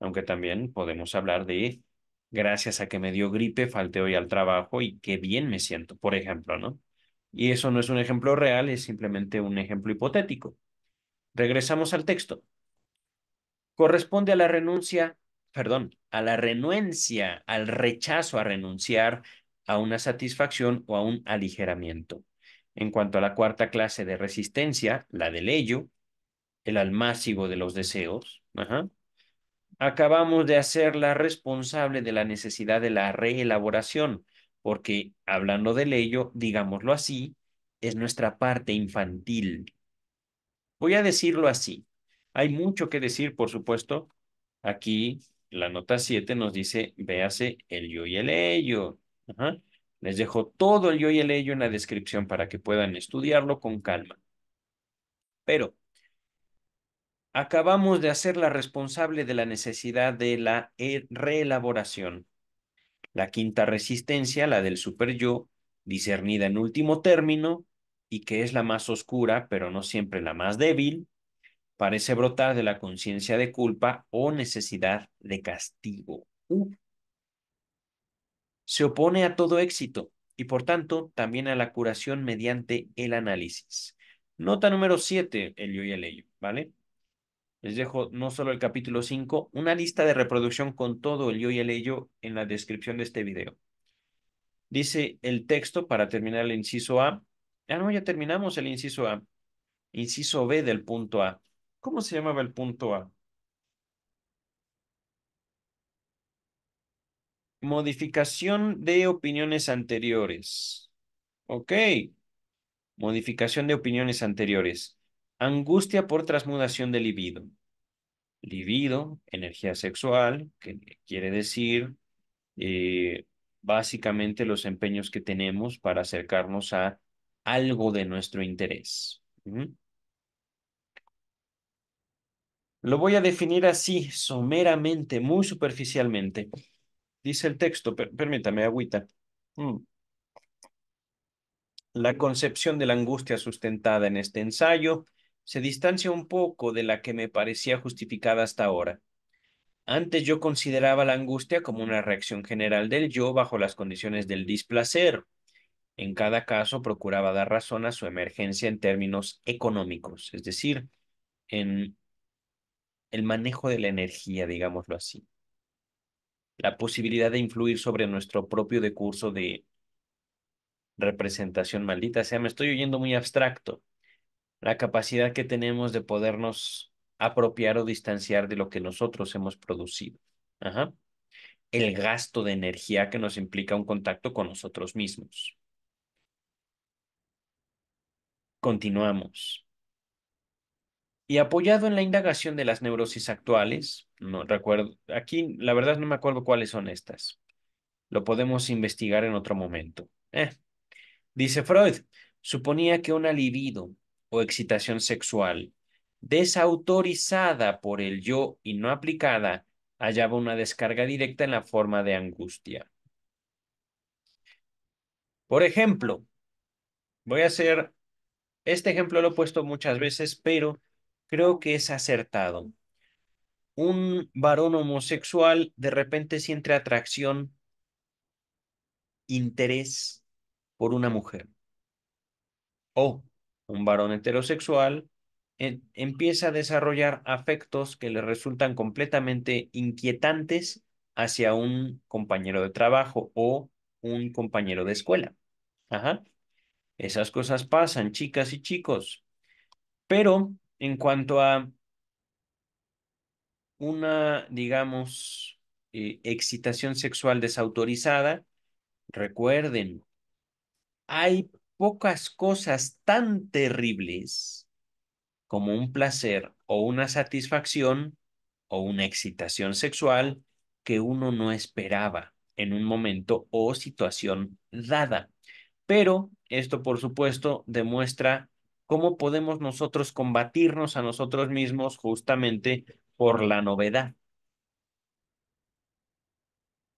Aunque también podemos hablar de, gracias a que me dio gripe, falté hoy al trabajo y qué bien me siento, por ejemplo, ¿no? Y eso no es un ejemplo real, es simplemente un ejemplo hipotético. Regresamos al texto corresponde a la renuncia, perdón, a la renuencia, al rechazo a renunciar a una satisfacción o a un aligeramiento. En cuanto a la cuarta clase de resistencia, la del ello, el almácigo de los deseos, acabamos de hacerla responsable de la necesidad de la reelaboración, porque hablando del ello, digámoslo así, es nuestra parte infantil. Voy a decirlo así. Hay mucho que decir, por supuesto. Aquí la nota 7 nos dice, véase el yo y el ello. Les dejo todo el yo y el ello en la descripción para que puedan estudiarlo con calma. Pero acabamos de hacerla responsable de la necesidad de la reelaboración. La quinta resistencia, la del super yo, discernida en último término y que es la más oscura, pero no siempre la más débil, parece brotar de la conciencia de culpa o necesidad de castigo. Se opone a todo éxito y por tanto también a la curación mediante el análisis. Nota número 7, el yo y el ello, ¿vale? Les dejo no solo el capítulo 5, una lista de reproducción con todo el yo y el ello en la descripción de este video. Dice el texto para terminar el inciso A. Ah, no, ya terminamos el inciso A. Inciso B del punto A. ¿Cómo se llamaba el punto A? Modificación de opiniones anteriores. Ok. Modificación de opiniones anteriores. Angustia por transmudación de libido. Libido, energía sexual, que quiere decir eh, básicamente los empeños que tenemos para acercarnos a algo de nuestro interés. Lo voy a definir así, someramente, muy superficialmente. Dice el texto, permítame, agüita. Mm. La concepción de la angustia sustentada en este ensayo se distancia un poco de la que me parecía justificada hasta ahora. Antes yo consideraba la angustia como una reacción general del yo bajo las condiciones del displacer. En cada caso procuraba dar razón a su emergencia en términos económicos, es decir, en el manejo de la energía, digámoslo así. La posibilidad de influir sobre nuestro propio decurso de representación maldita. Sea, me estoy oyendo muy abstracto. La capacidad que tenemos de podernos apropiar o distanciar de lo que nosotros hemos producido. El gasto de energía que nos implica un contacto con nosotros mismos. Continuamos. Y apoyado en la indagación de las neurosis actuales, no recuerdo, aquí la verdad no me acuerdo cuáles son estas. Lo podemos investigar en otro momento. Eh. Dice Freud, suponía que una libido o excitación sexual desautorizada por el yo y no aplicada hallaba una descarga directa en la forma de angustia. Por ejemplo, voy a hacer, este ejemplo lo he puesto muchas veces, pero creo que es acertado. Un varón homosexual de repente siente atracción, interés por una mujer. O un varón heterosexual empieza a desarrollar afectos que le resultan completamente inquietantes hacia un compañero de trabajo o un compañero de escuela. Ajá. Esas cosas pasan, chicas y chicos. Pero en cuanto a una, digamos, eh, excitación sexual desautorizada, recuerden, hay pocas cosas tan terribles como un placer o una satisfacción o una excitación sexual que uno no esperaba en un momento o situación dada. Pero esto, por supuesto, demuestra cómo podemos nosotros combatirnos a nosotros mismos justamente por la novedad.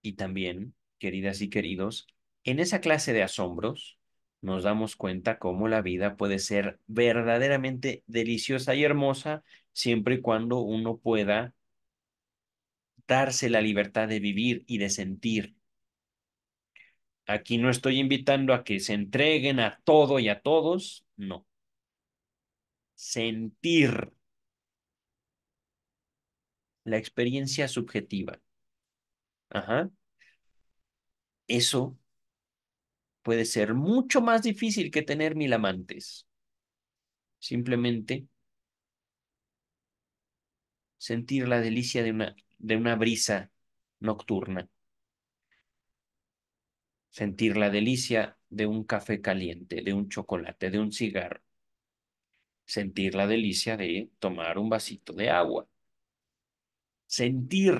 Y también, queridas y queridos, en esa clase de asombros, nos damos cuenta cómo la vida puede ser verdaderamente deliciosa y hermosa siempre y cuando uno pueda darse la libertad de vivir y de sentir. Aquí no estoy invitando a que se entreguen a todo y a todos, no. Sentir la experiencia subjetiva. Ajá. Eso puede ser mucho más difícil que tener mil amantes. Simplemente sentir la delicia de una, de una brisa nocturna. Sentir la delicia de un café caliente, de un chocolate, de un cigarro. Sentir la delicia de tomar un vasito de agua. Sentir.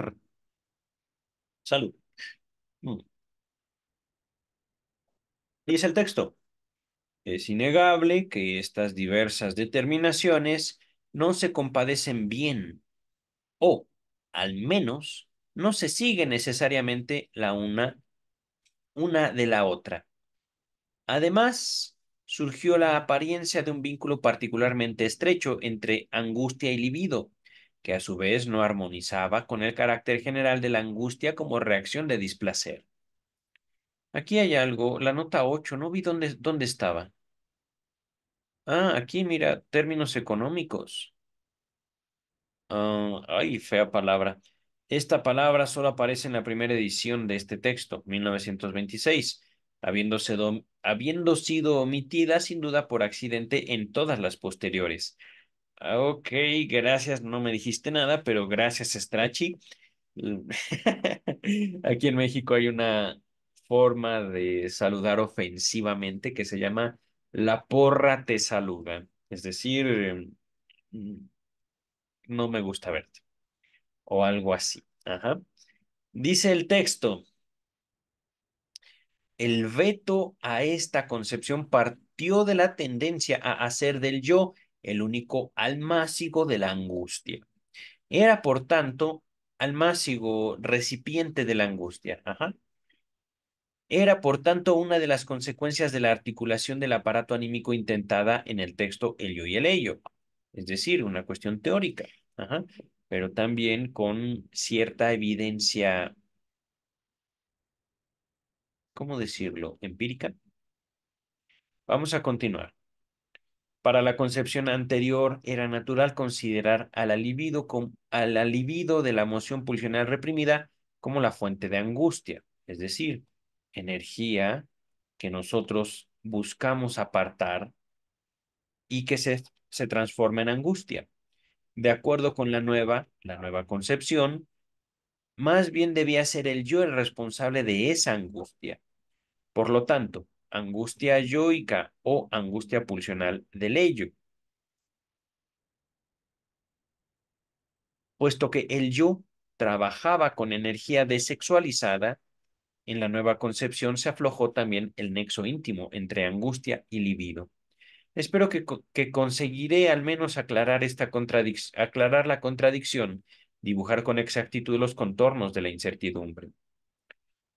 Salud. Mm. Dice el texto. Es innegable que estas diversas determinaciones no se compadecen bien o, al menos, no se sigue necesariamente la una, una de la otra. Además, surgió la apariencia de un vínculo particularmente estrecho entre angustia y libido, que a su vez no armonizaba con el carácter general de la angustia como reacción de displacer. Aquí hay algo, la nota 8, no vi dónde, dónde estaba. Ah, aquí mira, términos económicos. Ah, ay, fea palabra. Esta palabra solo aparece en la primera edición de este texto, 1926, habiéndose habiendo sido omitida sin duda por accidente en todas las posteriores. Ah, ok, gracias, no me dijiste nada, pero gracias, Strachi. Aquí en México hay una forma de saludar ofensivamente que se llama la porra te saluda. Es decir, mm, no me gusta verte. O algo así. Ajá. Dice el texto, el veto a esta concepción partió de la tendencia a hacer del yo el único almácigo de la angustia. Era, por tanto, almácigo recipiente de la angustia. Ajá. Era, por tanto, una de las consecuencias de la articulación del aparato anímico intentada en el texto El yo y el ello, es decir, una cuestión teórica, pero también con cierta evidencia, ¿cómo decirlo?, empírica. Vamos a continuar. Para la concepción anterior era natural considerar a la libido, a de la emoción pulsional reprimida como la fuente de angustia, es decir, energía que nosotros buscamos apartar y que se, se transforma en angustia. De acuerdo con la nueva, la nueva concepción, más bien debía ser el yo el responsable de esa angustia. Por lo tanto, angustia yoica o angustia pulsional del ello. Puesto que el yo trabajaba con energía desexualizada, en la nueva concepción se aflojó también el nexo íntimo entre angustia y libido. Espero que, que conseguiré al menos aclarar, esta aclarar la contradicción, dibujar con exactitud los contornos de la incertidumbre.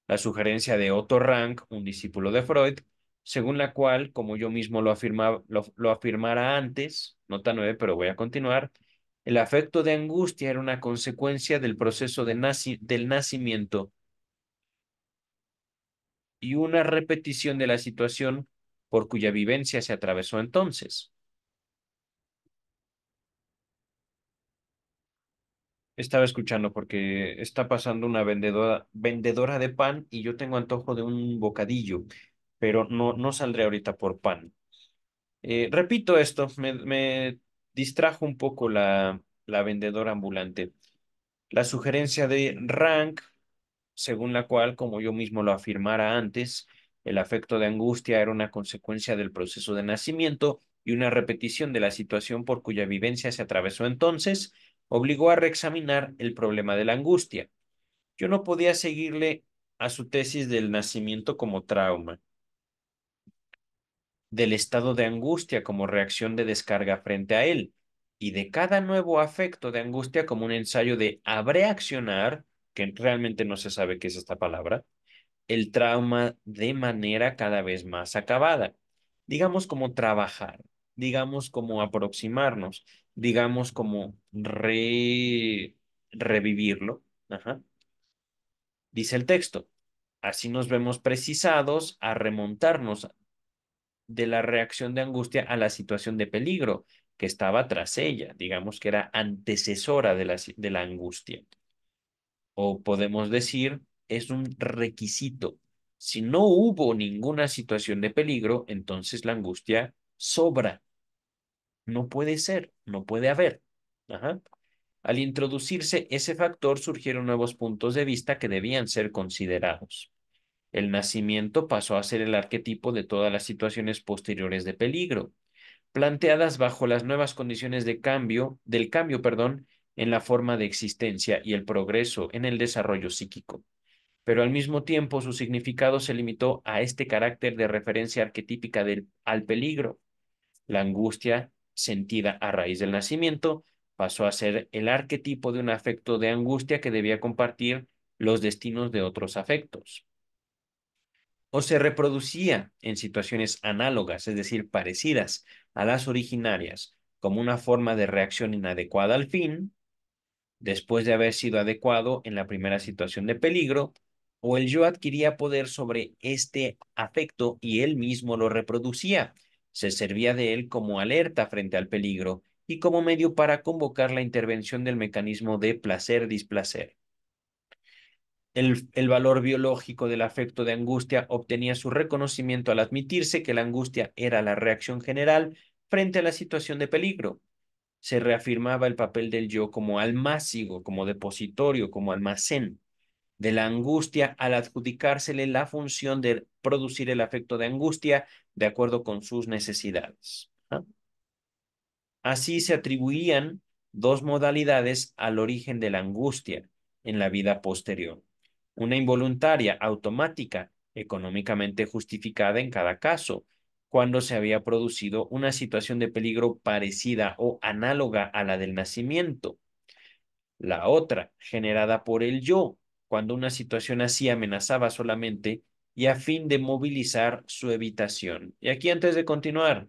La sugerencia de Otto Rank, un discípulo de Freud, según la cual, como yo mismo lo, afirmaba, lo, afirmara antes, nota 9, pero voy a continuar, el afecto de angustia era una consecuencia del proceso de del nacimiento y una repetición de la situación por cuya vivencia se atravesó entonces. Estaba escuchando porque está pasando una vendedora, vendedora de pan y yo tengo antojo de un bocadillo, pero no, no saldré ahorita por pan. Eh, repito esto, me, me, distrajo un poco la, la vendedora ambulante. La sugerencia de Rank, según la cual, como yo mismo lo afirmara antes, el afecto de angustia era una consecuencia del proceso de nacimiento y una repetición de la situación por cuya vivencia se atravesó entonces, obligó a reexaminar el problema de la angustia. Yo no podía seguirle a su tesis del nacimiento como trauma, del estado de angustia como reacción de descarga frente a él, y de cada nuevo afecto de angustia como un ensayo de abreaccionar, que realmente no se sabe qué es esta palabra, el trauma de manera cada vez más acabada. Digamos como trabajar, digamos como aproximarnos, digamos como revivirlo. Dice el texto, así nos vemos precisados a remontarnos de la reacción de angustia a la situación de peligro que estaba tras ella, digamos que era antecesora de la, de la angustia. O podemos decir, es un requisito. Si no hubo ninguna situación de peligro, entonces la angustia sobra. No puede ser, no puede haber. Al introducirse ese factor surgieron nuevos puntos de vista que debían ser considerados. El nacimiento pasó a ser el arquetipo de todas las situaciones posteriores de peligro, planteadas bajo las nuevas condiciones de cambio, del cambio, perdón, en la forma de existencia y el progreso en el desarrollo psíquico. Pero al mismo tiempo su significado se limitó a este carácter de referencia arquetípica del, al peligro. La angustia sentida a raíz del nacimiento, pasó a ser el arquetipo de un afecto de angustia que debía compartir los destinos de otros afectos. O se reproducía en situaciones análogas, es decir, parecidas a las originarias, como una forma de reacción inadecuada al fin, después de haber sido adecuado en la primera situación de peligro, o el yo adquiría poder sobre este afecto y él mismo lo reproducía, se servía de él como alerta frente al peligro y como medio para convocar la intervención del mecanismo de placer-displacer. El, valor biológico del afecto de angustia obtenía su reconocimiento al admitirse que la angustia era la reacción general frente a la situación de peligro. Se reafirmaba el papel del yo como almácigo, como depositorio, como almacén de la angustia al adjudicársele la función de producir el afecto de angustia de acuerdo con sus necesidades. Así se atribuían dos modalidades al origen de la angustia en la vida posterior. Una involuntaria, automática, económicamente justificada en cada caso, cuando se había producido una situación de peligro parecida o análoga a la del nacimiento. La otra, generada por el yo, cuando una situación así amenazaba solamente y a fin de movilizar su evitación. Y aquí antes de continuar,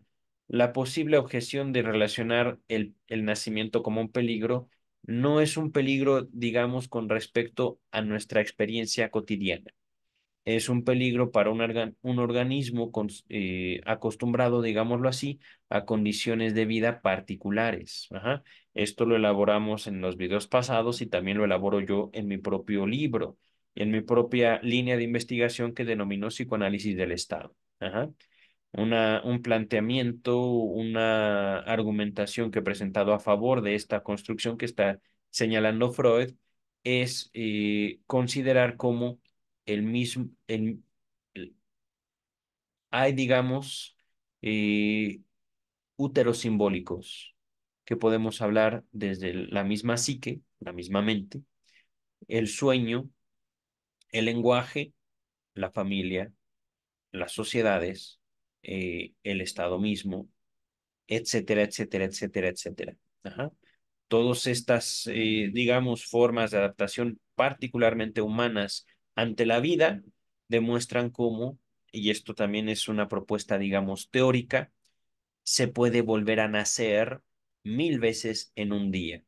la posible objeción de relacionar el, el nacimiento como un peligro no es un peligro, digamos, con respecto a nuestra experiencia cotidiana. Es un peligro para un, organ- un organismo eh, acostumbrado, digámoslo así, a condiciones de vida particulares. Ajá. Esto lo elaboramos en los videos pasados y también lo elaboro yo en mi propio libro en mi propia línea de investigación que denomino psicoanálisis del Estado. Ajá. Un planteamiento, una argumentación que he presentado a favor de esta construcción que está señalando Freud es eh, considerar cómo el mismo, el, hay, digamos, eh, úteros simbólicos que podemos hablar desde la misma psique, la misma mente, el sueño, el lenguaje, la familia, las sociedades, eh, el Estado mismo, etcétera, etcétera, etcétera, etcétera. Ajá. Todas estas, eh, digamos, formas de adaptación particularmente humanas ante la vida demuestran cómo, y esto también es una propuesta, digamos, teórica, se puede volver a nacer mil veces en un día.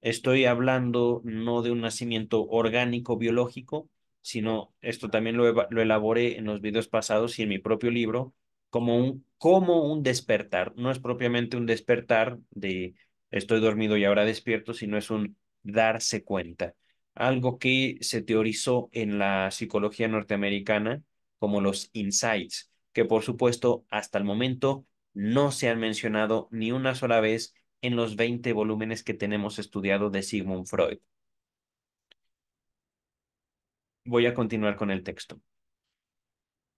Estoy hablando no de un nacimiento orgánico biológico, sino esto también lo, elaboré en los videos pasados y en mi propio libro, como un, como un despertar. No es propiamente un despertar de estoy dormido y ahora despierto, sino es un darse cuenta. Algo que se teorizó en la psicología norteamericana como los insights, que por supuesto hasta el momento no se han mencionado ni una sola vez en los 20 volúmenes que tenemos estudiado de Sigmund Freud. Voy a continuar con el texto.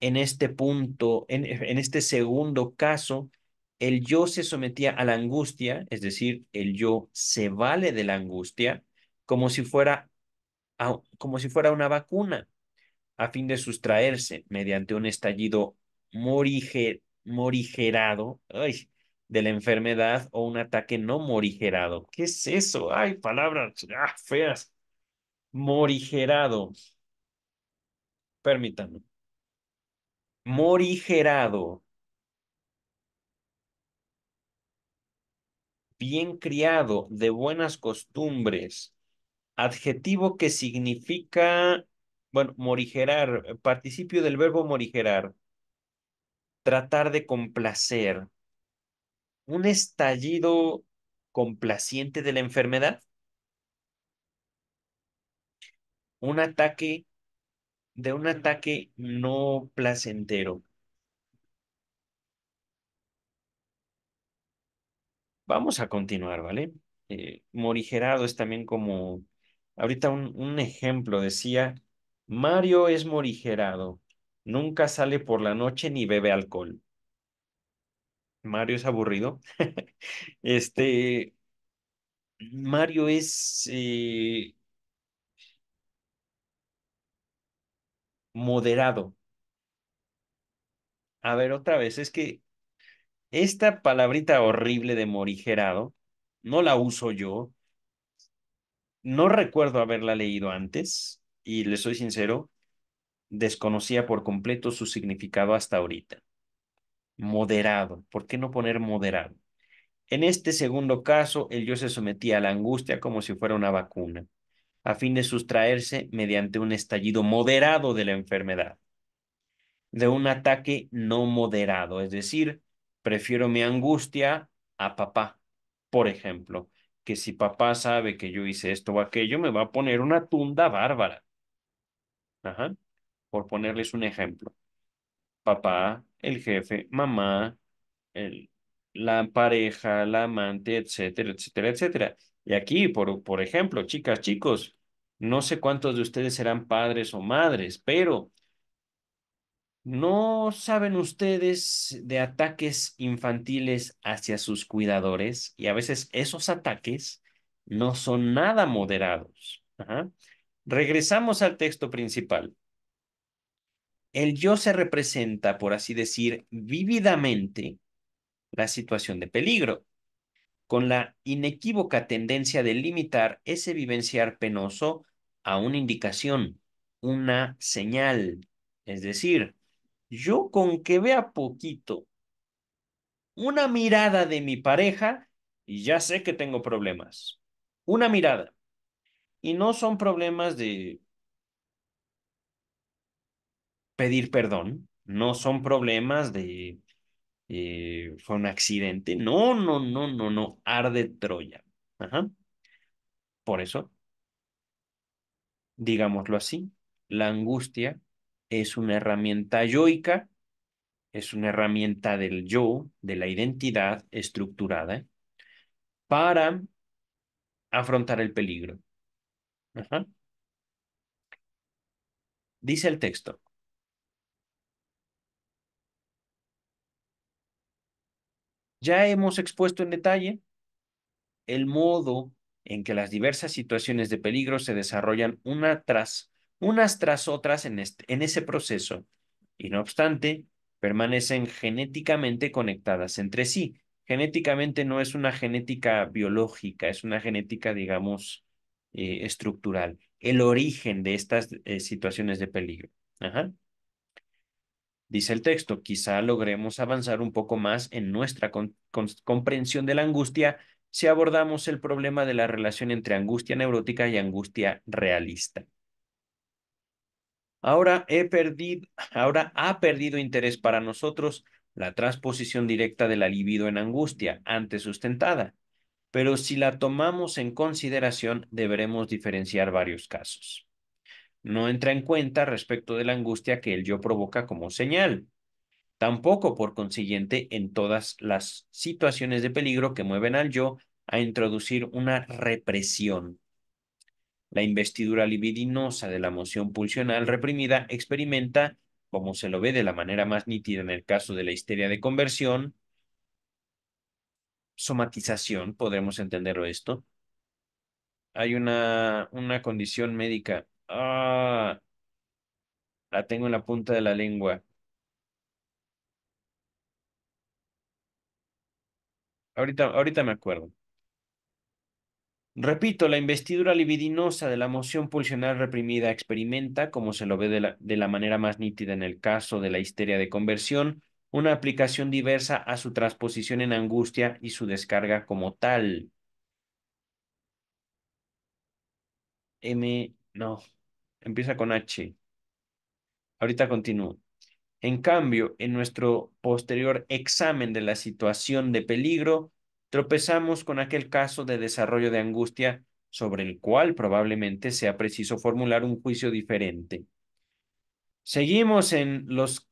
En este punto, en, en este segundo caso, el yo se sometía a la angustia, es decir, el yo se vale de la angustia como si fuera, como si fuera una vacuna, a fin de sustraerse mediante un estallido morige- morigerado ay, de la enfermedad o un ataque no morigerado. ¿Qué es eso? Ay, palabras ah, feas. Morigerado. Permítame. Morigerado. Bien criado, de buenas costumbres. Adjetivo que significa, bueno, morigerar, eh, participio del verbo morigerar. Tratar de complacer. Un estallido complaciente de la enfermedad. Un ataque, de un ataque no placentero. Vamos a continuar, ¿vale? Eh, morigerado es también como, ahorita un, ejemplo decía, Mario es morigerado, nunca sale por la noche ni bebe alcohol. Mario es aburrido. Este, Mario es eh, moderado. A ver, otra vez, es que esta palabrita horrible de morigerado no la uso yo, no recuerdo haberla leído antes y le soy sincero. Desconocía por completo su significado hasta ahorita. Moderado. ¿Por qué no poner moderado? En este segundo caso, el yo se sometía a la angustia como si fuera una vacuna, a fin de sustraerse mediante un estallido moderado de la enfermedad, de un ataque no moderado, es decir, prefiero mi angustia a papá, por ejemplo, que si papá sabe que yo hice esto o aquello, me va a poner una tunda bárbara. Ajá, por ponerles un ejemplo. papá, el jefe, mamá, el, la pareja, la amante, etcétera, etcétera, etcétera. Y aquí, por, por ejemplo, chicas, chicos, no sé cuántos de ustedes serán padres o madres, pero ¿no saben ustedes de ataques infantiles hacia sus cuidadores? Y a veces esos ataques no son nada moderados. Regresamos al texto principal. El yo se representa, por así decir, vívidamente la situación de peligro, con la inequívoca tendencia de limitar ese vivenciar penoso a una indicación, una señal. Es decir, yo con que vea poquito una mirada de mi pareja, y ya sé que tengo problemas. Una mirada. Y no son problemas de pedir perdón, no son problemas de eh, fue un accidente. No, no, no, no, no, arde Troya. Ajá. Por eso, digámoslo así, la angustia es una herramienta yoica, es una herramienta del yo, de la identidad estructurada, para afrontar el peligro. Dice el texto. Ya hemos expuesto en detalle el modo en que las diversas situaciones de peligro se desarrollan una tras, unas tras otras en, este, en ese proceso y no obstante permanecen genéticamente conectadas entre sí. Genéticamente no es una genética biológica, es una genética, digamos, eh, estructural. El origen de estas eh, situaciones de peligro. Dice el texto, quizá logremos avanzar un poco más en nuestra comprensión de la angustia si abordamos el problema de la relación entre angustia neurótica y angustia realista. Ahora, he perdido, ahora ha perdido interés para nosotros la transposición directa de la libido en angustia, antes sustentada, pero si la tomamos en consideración, deberemos diferenciar varios casos. No entra en cuenta respecto de la angustia que el yo provoca como señal. Tampoco, por consiguiente, en todas las situaciones de peligro que mueven al yo a introducir una represión. La investidura libidinosa de la emoción pulsional reprimida experimenta, como se lo ve de la manera más nítida en el caso de la histeria de conversión, somatización, podremos entenderlo esto. Hay una, una condición médica. Ah, la tengo en la punta de la lengua. Ahorita, ahorita me acuerdo. Repito, la investidura libidinosa de la emoción pulsional reprimida experimenta, como se lo ve de la, de la manera más nítida en el caso de la histeria de conversión, una aplicación diversa a su transposición en angustia y su descarga como tal. M, no, empieza con H. Ahorita continúo. En cambio, en nuestro posterior examen de la situación de peligro, tropezamos con aquel caso de desarrollo de angustia sobre el cual probablemente sea preciso formular un juicio diferente. Seguimos en los,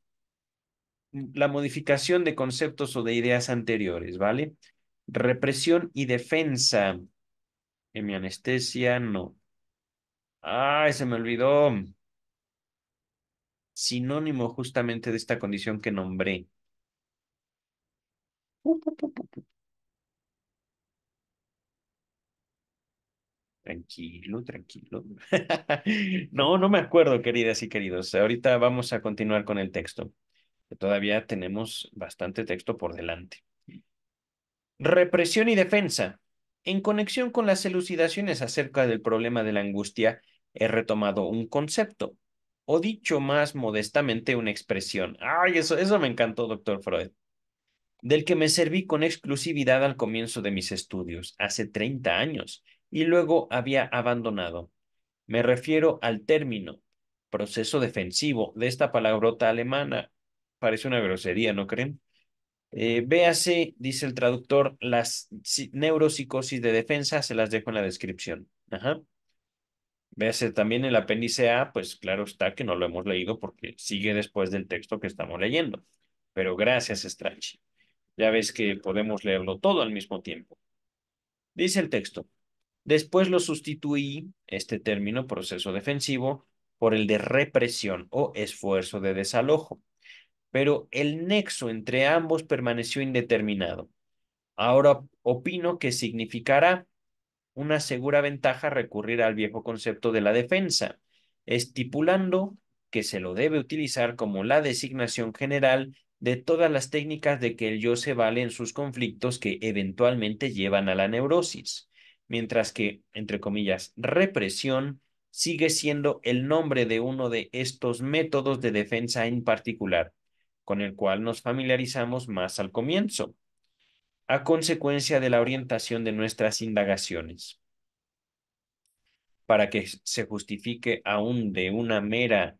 la modificación de conceptos o de ideas anteriores, ¿vale? Represión y defensa. En mi anestesia, no. Ay, se me olvidó. Sinónimo justamente de esta condición que nombré. Tranquilo, tranquilo. No, no me acuerdo, queridas y queridos. Ahorita vamos a continuar con el texto. Todavía tenemos bastante texto por delante. Represión y defensa. En conexión con las elucidaciones acerca del problema de la angustia, he retomado un concepto, o dicho más modestamente, una expresión. Ay, eso, eso me encantó, doctor Freud del que me serví con exclusividad al comienzo de mis estudios, hace 30 años, y luego había abandonado. Me refiero al término proceso defensivo de esta palabrota alemana. Parece una grosería, ¿no creen? Eh, véase, dice el traductor, las neuropsicosis de defensa, se las dejo en la descripción. Véase también el apéndice A, pues claro está que no lo hemos leído porque sigue después del texto que estamos leyendo. Pero gracias, Strachey. Ya ves que podemos leerlo todo al mismo tiempo. Dice el texto. Después lo sustituí, este término, proceso defensivo, por el de represión o esfuerzo de desalojo. Pero el nexo entre ambos permaneció indeterminado. Ahora opino que significará una segura ventaja recurrir al viejo concepto de la defensa, estipulando que se lo debe utilizar como la designación general de todas las técnicas de que el yo se vale en sus conflictos que eventualmente llevan a la neurosis, mientras que, entre comillas, represión sigue siendo el nombre de uno de estos métodos de defensa en particular, con el cual nos familiarizamos más al comienzo, a consecuencia de la orientación de nuestras indagaciones. Para que se justifique aún de una mera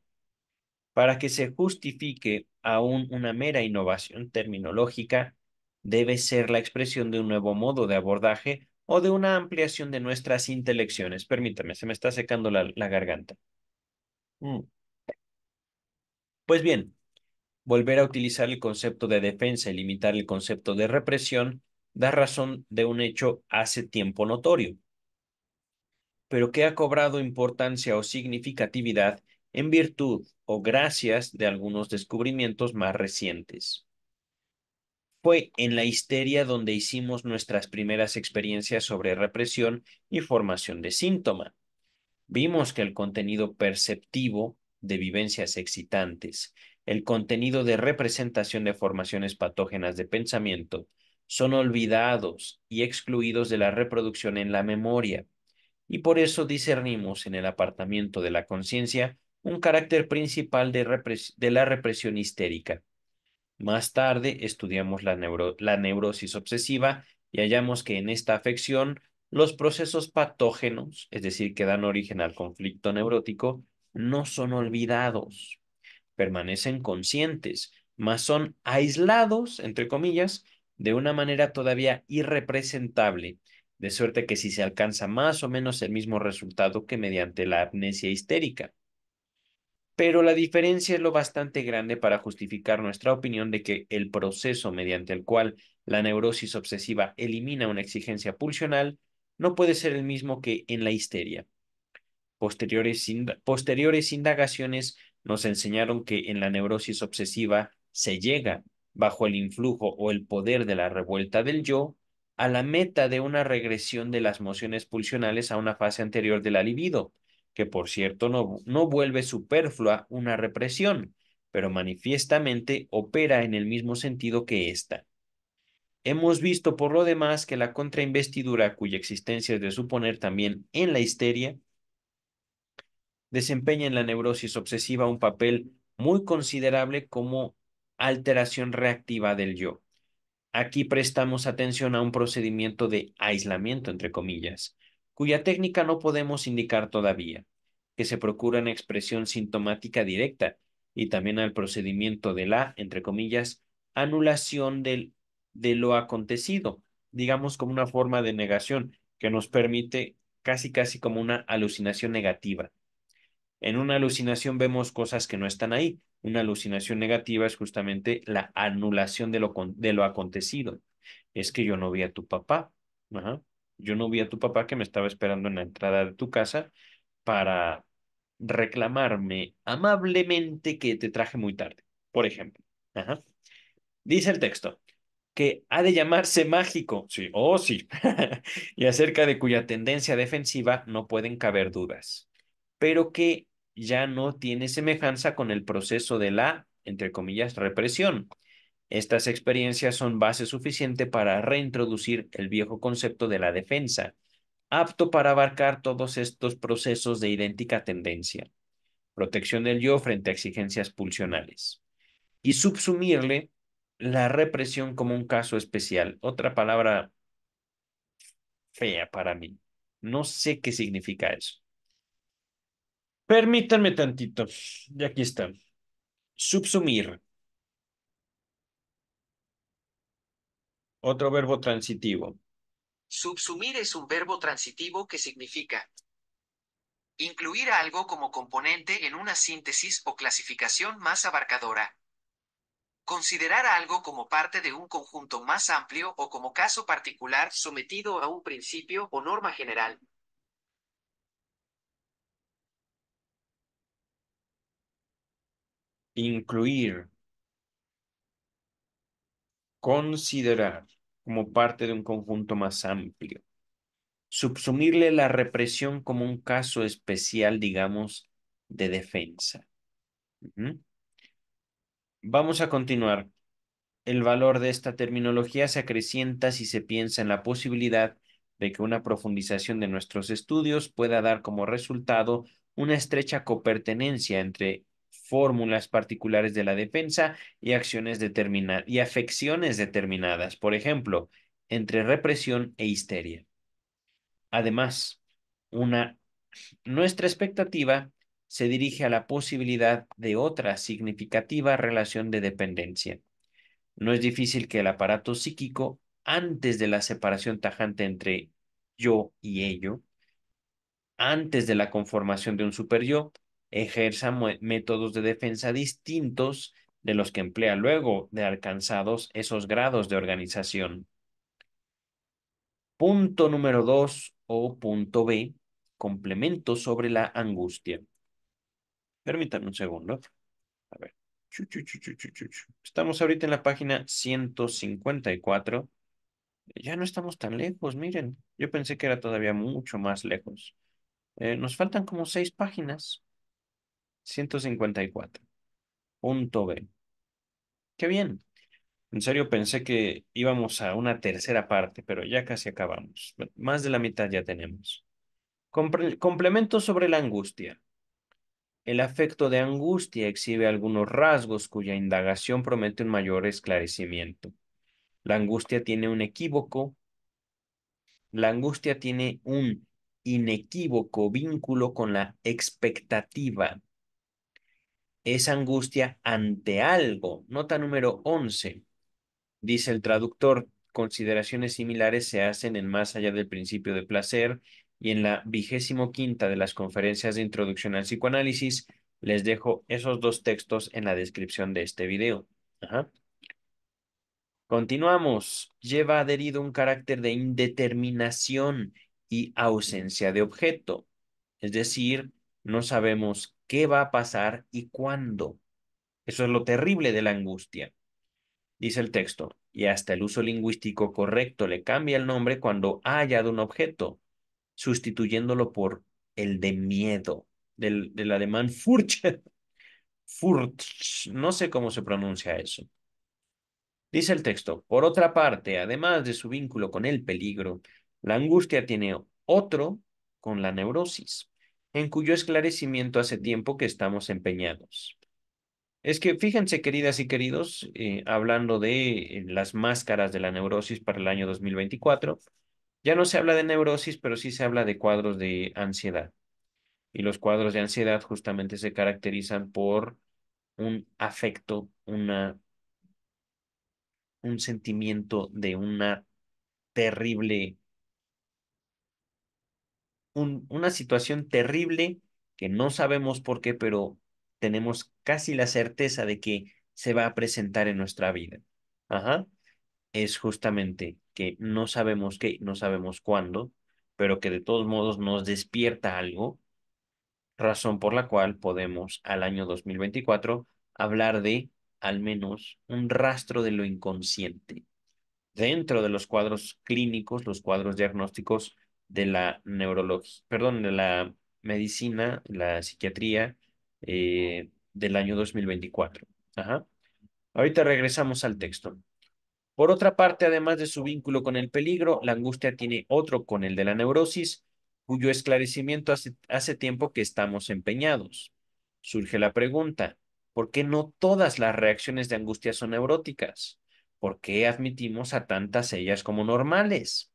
Para que se justifique aún una mera innovación terminológica, debe ser la expresión de un nuevo modo de abordaje o de una ampliación de nuestras intelecciones. Permítame, se me está secando la, garganta. Mm. Pues bien, volver a utilizar el concepto de defensa y limitar el concepto de represión da razón de un hecho hace tiempo notorio, pero que ha cobrado importancia o significatividad en virtud o gracias de algunos descubrimientos más recientes. Fue en la histeria donde hicimos nuestras primeras experiencias sobre represión y formación de síntoma. Vimos que el contenido perceptivo de vivencias excitantes, el contenido de representación de formaciones patógenas de pensamiento, son olvidados y excluidos de la reproducción en la memoria, y por eso discernimos en el apartamiento de la conciencia un carácter principal de, la represión histérica. Más tarde estudiamos la, neurosis obsesiva y hallamos que en esta afección los procesos patógenos, es decir, que dan origen al conflicto neurótico, no son olvidados, permanecen conscientes, mas son aislados, entre comillas, de una manera todavía irrepresentable, de suerte que si se alcanza más o menos el mismo resultado que mediante la amnesia histérica pero la diferencia es lo bastante grande para justificar nuestra opinión de que el proceso mediante el cual la neurosis obsesiva elimina una exigencia pulsional no puede ser el mismo que en la histeria. Posteriores, indagaciones nos enseñaron que en la neurosis obsesiva se llega, bajo el influjo o el poder de la revuelta del yo, a la meta de una regresión de las mociones pulsionales a una fase anterior de la libido, que por cierto no, no vuelve superflua una represión, pero manifiestamente opera en el mismo sentido que ésta. Hemos visto por lo demás que la contrainvestidura, cuya existencia es de suponer también en la histeria, desempeña en la neurosis obsesiva un papel muy considerable como alteración reactiva del yo. Aquí prestamos atención a un procedimiento de aislamiento, entre comillas, cuya técnica no podemos indicar todavía, que se procura en expresión sintomática directa y también al procedimiento de la, entre comillas, anulación del, de lo acontecido, digamos como una forma de negación que nos permite casi casi como una alucinación negativa. En una alucinación vemos cosas que no están ahí. Una alucinación negativa es justamente la anulación de lo, de lo acontecido. Es que yo no vi a tu papá. Ajá. Yo no vi a tu papá que me estaba esperando en la entrada de tu casa para reclamarme amablemente que te traje muy tarde, por ejemplo. Dice el texto que ha de llamarse mágico, sí, oh sí, y acerca de cuya tendencia defensiva no pueden caber dudas, pero que ya no tiene semejanza con el proceso de la, entre comillas, represión, estas experiencias son base suficiente para reintroducir el viejo concepto de la defensa, apto para abarcar todos estos procesos de idéntica tendencia. Protección del yo frente a exigencias pulsionales. Y subsumirle la represión como un caso especial. Otra palabra fea para mí. No sé qué significa eso. Permítanme tantito. Y aquí está. Subsumir Otro verbo transitivo. Subsumir es un verbo transitivo que significa incluir algo como componente en una síntesis o clasificación más abarcadora. Considerar algo como parte de un conjunto más amplio o como caso particular sometido a un principio o norma general. Incluir. Considerar como parte de un conjunto más amplio. Subsumirle la represión como un caso especial, digamos, de defensa. Vamos a continuar. El valor de esta terminología se acrecienta si se piensa en la posibilidad de que una profundización de nuestros estudios pueda dar como resultado una estrecha copertenencia entre fórmulas particulares de la defensa y acciones determinadas y afecciones determinadas, por ejemplo, entre represión e histeria. Además, una, nuestra expectativa se dirige a la posibilidad de otra significativa relación de dependencia. No es difícil que el aparato psíquico, antes de la separación tajante entre yo y ello, antes de la conformación de un superyo, ejerza métodos de defensa distintos de los que emplea luego de alcanzados esos grados de organización. Punto número dos o punto B, complemento sobre la angustia. Permítanme un segundo. A ver. Estamos ahorita en la página 154. Ya no estamos tan lejos, miren. Yo pensé que era todavía mucho más lejos. Eh, nos faltan como seis páginas. 154. Punto B. Qué bien. En serio pensé que íbamos a una tercera parte, pero ya casi acabamos. Más de la mitad ya tenemos. complemento sobre la angustia. El afecto de angustia exhibe algunos rasgos cuya indagación promete un mayor esclarecimiento. La angustia tiene un equívoco. La angustia tiene un inequívoco vínculo con la expectativa. Es angustia ante algo. Nota número 11. Dice el traductor, consideraciones similares se hacen en Más allá del principio de placer y en la vigésimo quinta de las conferencias de introducción al psicoanálisis les dejo esos dos textos en la descripción de este video. Continuamos. Lleva adherido un carácter de indeterminación y ausencia de objeto. Es decir, no sabemos qué va a pasar y cuándo. Eso es lo terrible de la angustia. Dice el texto, y hasta el uso lingüístico correcto le cambia el nombre cuando ha hallado un objeto, sustituyéndolo por el de miedo, del, alemán Furch. Furch, no sé cómo se pronuncia eso. Dice el texto, por otra parte, además de su vínculo con el peligro, la angustia tiene otro con la neurosis, en cuyo esclarecimiento hace tiempo que estamos empeñados. Es que fíjense, queridas y queridos, eh, hablando de eh, las máscaras de la neurosis para el año 2024, ya no se habla de neurosis, pero sí se habla de cuadros de ansiedad. Y los cuadros de ansiedad justamente se caracterizan por un afecto, una, un sentimiento de una terrible, una situación terrible que no sabemos por qué, pero tenemos casi la certeza de que se va a presentar en nuestra vida. Ajá. Es justamente que no sabemos qué, no sabemos cuándo, pero que de todos modos nos despierta algo, razón por la cual podemos al año 2024 hablar de al menos un rastro de lo inconsciente. Dentro de los cuadros clínicos, los cuadros diagnósticos de la neurología, perdón, de la medicina, la psiquiatría, eh, del año 2024. Ajá. Ahorita regresamos al texto. Por otra parte, además de su vínculo con el peligro, la angustia tiene otro con el de la neurosis, cuyo esclarecimiento hace, hace tiempo que estamos empeñados. Surge la pregunta, ¿por qué no todas las reacciones de angustia son neuróticas? ¿Por qué admitimos a tantas ellas como normales?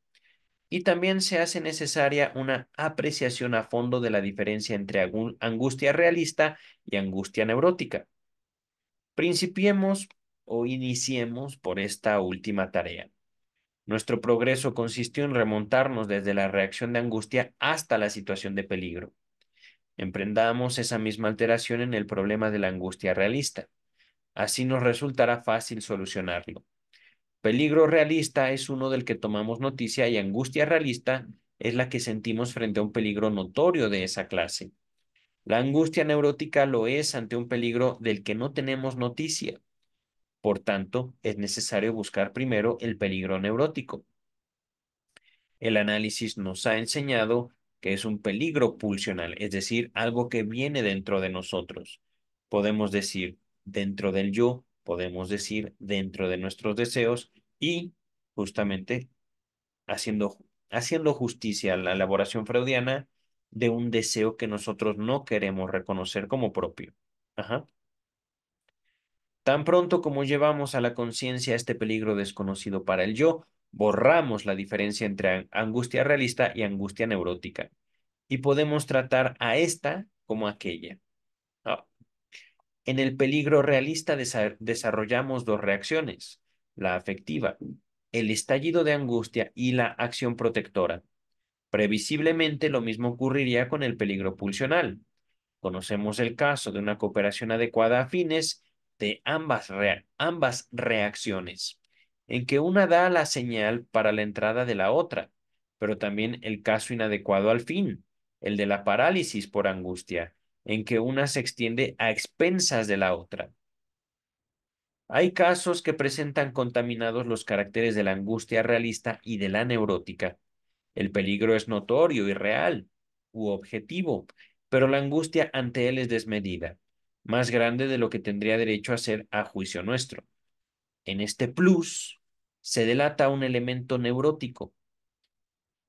Y también se hace necesaria una apreciación a fondo de la diferencia entre angustia realista y angustia neurótica. Principiemos o iniciemos por esta última tarea. Nuestro progreso consistió en remontarnos desde la reacción de angustia hasta la situación de peligro. Emprendamos esa misma alteración en el problema de la angustia realista. Así nos resultará fácil solucionarlo. Peligro realista es uno del que tomamos noticia y angustia realista es la que sentimos frente a un peligro notorio de esa clase. La angustia neurótica lo es ante un peligro del que no tenemos noticia. Por tanto, es necesario buscar primero el peligro neurótico. El análisis nos ha enseñado que es un peligro pulsional, es decir, algo que viene dentro de nosotros. Podemos decir dentro del yo, podemos decir dentro de nuestros deseos y justamente haciendo, haciendo justicia a la elaboración freudiana de un deseo que nosotros no queremos reconocer como propio. Ajá. Tan pronto como llevamos a la conciencia este peligro desconocido para el yo, borramos la diferencia entre angustia realista y angustia neurótica y podemos tratar a esta como aquella. En el peligro realista desarrollamos dos reacciones, la afectiva, el estallido de angustia y la acción protectora. Previsiblemente lo mismo ocurriría con el peligro pulsional. Conocemos el caso de una cooperación adecuada a fines de ambas, ambas reacciones, en que una da la señal para la entrada de la otra, pero también el caso inadecuado al fin, el de la parálisis por angustia, en que una se extiende a expensas de la otra. Hay casos que presentan contaminados los caracteres de la angustia realista y de la neurótica. El peligro es notorio y real, u objetivo, pero la angustia ante él es desmedida, más grande de lo que tendría derecho a ser a juicio nuestro. En este plus se delata un elemento neurótico,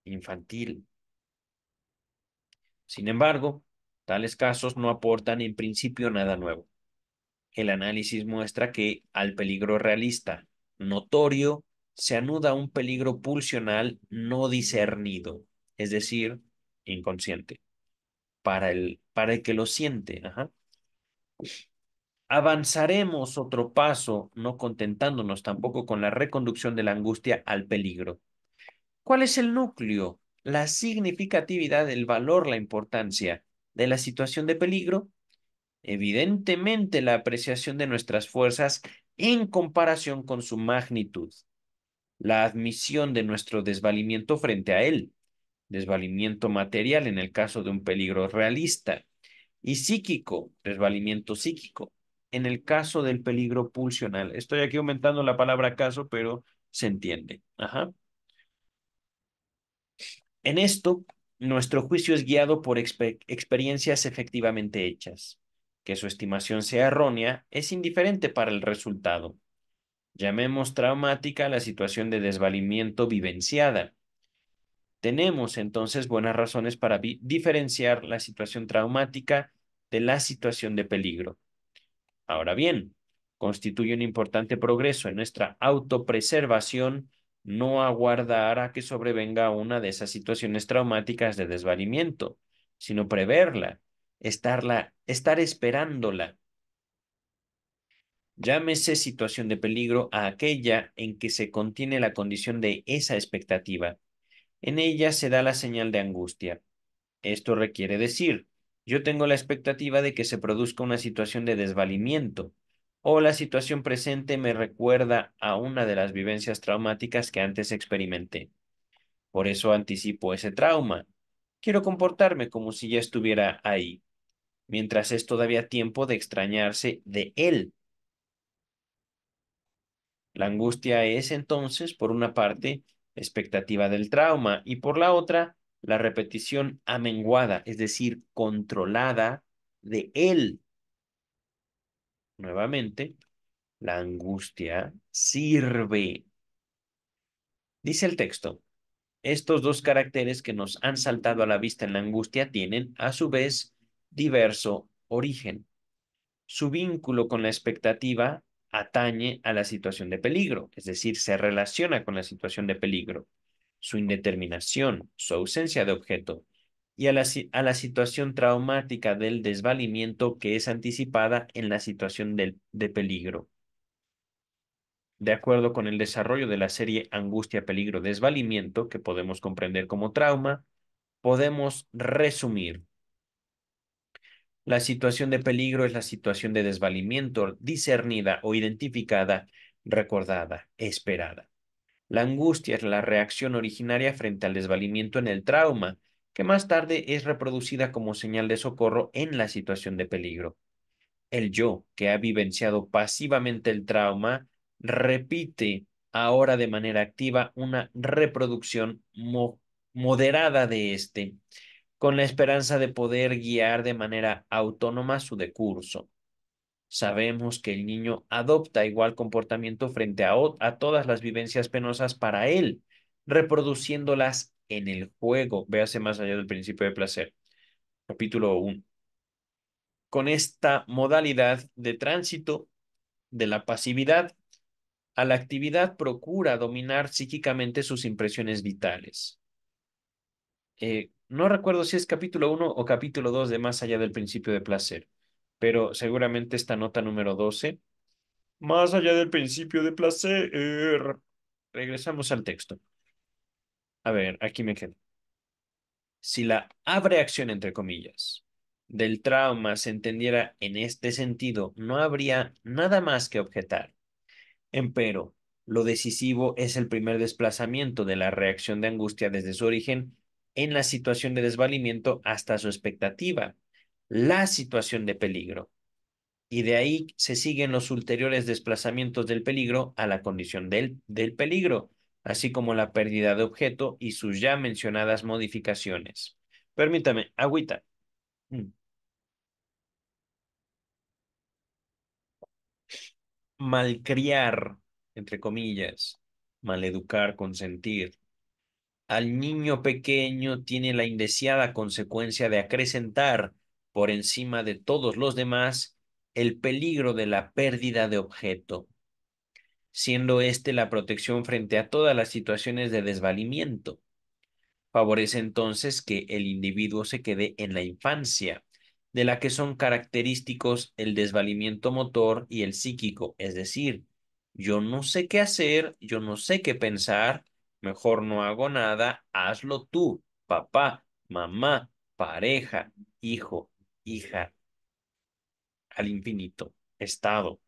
infantil. Sin embargo, tales casos no aportan en principio nada nuevo. El análisis muestra que al peligro realista notorio se anuda un peligro pulsional no discernido, es decir, inconsciente, para el, para el que lo siente. Avanzaremos otro paso, no contentándonos tampoco con la reconducción de la angustia al peligro. ¿Cuál es el núcleo, la significatividad, el valor, la importancia de la situación de peligro? Evidentemente, la apreciación de nuestras fuerzas en comparación con su magnitud la admisión de nuestro desvalimiento frente a él, desvalimiento material en el caso de un peligro realista, y psíquico, desvalimiento psíquico, en el caso del peligro pulsional. Estoy aquí aumentando la palabra caso, pero se entiende. Ajá. En esto, nuestro juicio es guiado por experiencias efectivamente hechas. Que su estimación sea errónea es indiferente para el resultado. Llamemos traumática la situación de desvalimiento vivenciada. Tenemos entonces buenas razones para diferenciar la situación traumática de la situación de peligro. Ahora bien, constituye un importante progreso en nuestra autopreservación no aguardar a que sobrevenga una de esas situaciones traumáticas de desvalimiento, sino preverla, estarla, estar esperándola, Llámese situación de peligro a aquella en que se contiene la condición de esa expectativa. En ella se da la señal de angustia. Esto requiere decir, yo tengo la expectativa de que se produzca una situación de desvalimiento, o la situación presente me recuerda a una de las vivencias traumáticas que antes experimenté. Por eso anticipo ese trauma. Quiero comportarme como si ya estuviera ahí, mientras es todavía tiempo de extrañarse de él la angustia es entonces, por una parte, expectativa del trauma y por la otra, la repetición amenguada, es decir, controlada de él. Nuevamente, la angustia sirve. Dice el texto, estos dos caracteres que nos han saltado a la vista en la angustia tienen, a su vez, diverso origen. Su vínculo con la expectativa atañe a la situación de peligro, es decir, se relaciona con la situación de peligro, su indeterminación, su ausencia de objeto, y a la, a la situación traumática del desvalimiento que es anticipada en la situación de peligro. De acuerdo con el desarrollo de la serie angustia, peligro, desvalimiento, que podemos comprender como trauma, podemos resumir la situación de peligro es la situación de desvalimiento discernida o identificada, recordada, esperada. La angustia es la reacción originaria frente al desvalimiento en el trauma, que más tarde es reproducida como señal de socorro en la situación de peligro. El yo, que ha vivenciado pasivamente el trauma, repite ahora de manera activa una reproducción moderada de este, con la esperanza de poder guiar de manera autónoma su decurso. Sabemos que el niño adopta igual comportamiento frente a, a todas las vivencias penosas para él, reproduciéndolas en el juego. Véase más allá del principio de placer. Capítulo 1. Con esta modalidad de tránsito de la pasividad a la actividad procura dominar psíquicamente sus impresiones vitales. Eh, no recuerdo si es capítulo 1 o capítulo 2 de Más allá del principio de placer. pero seguramente esta nota número 12, más allá del principio de placer, regresamos al texto. A ver, aquí me quedo. Si la abreacción, entre comillas, del trauma se entendiera en este sentido, no habría nada más que objetar. Empero, lo decisivo es el primer desplazamiento de la reacción de angustia desde su origen en la situación de desvalimiento hasta su expectativa, la situación de peligro. Y de ahí se siguen los ulteriores desplazamientos del peligro a la condición del, del peligro, así como la pérdida de objeto y sus ya mencionadas modificaciones. Permítame, agüita. Mm. Malcriar, entre comillas, maleducar, consentir. Al niño pequeño tiene la indeseada consecuencia de acrecentar por encima de todos los demás el peligro de la pérdida de objeto, siendo éste la protección frente a todas las situaciones de desvalimiento. Favorece entonces que el individuo se quede en la infancia, de la que son característicos el desvalimiento motor y el psíquico, es decir, yo no sé qué hacer, yo no sé qué pensar, mejor no hago nada, hazlo tú, papá, mamá, pareja, hijo, hija, al infinito, estado.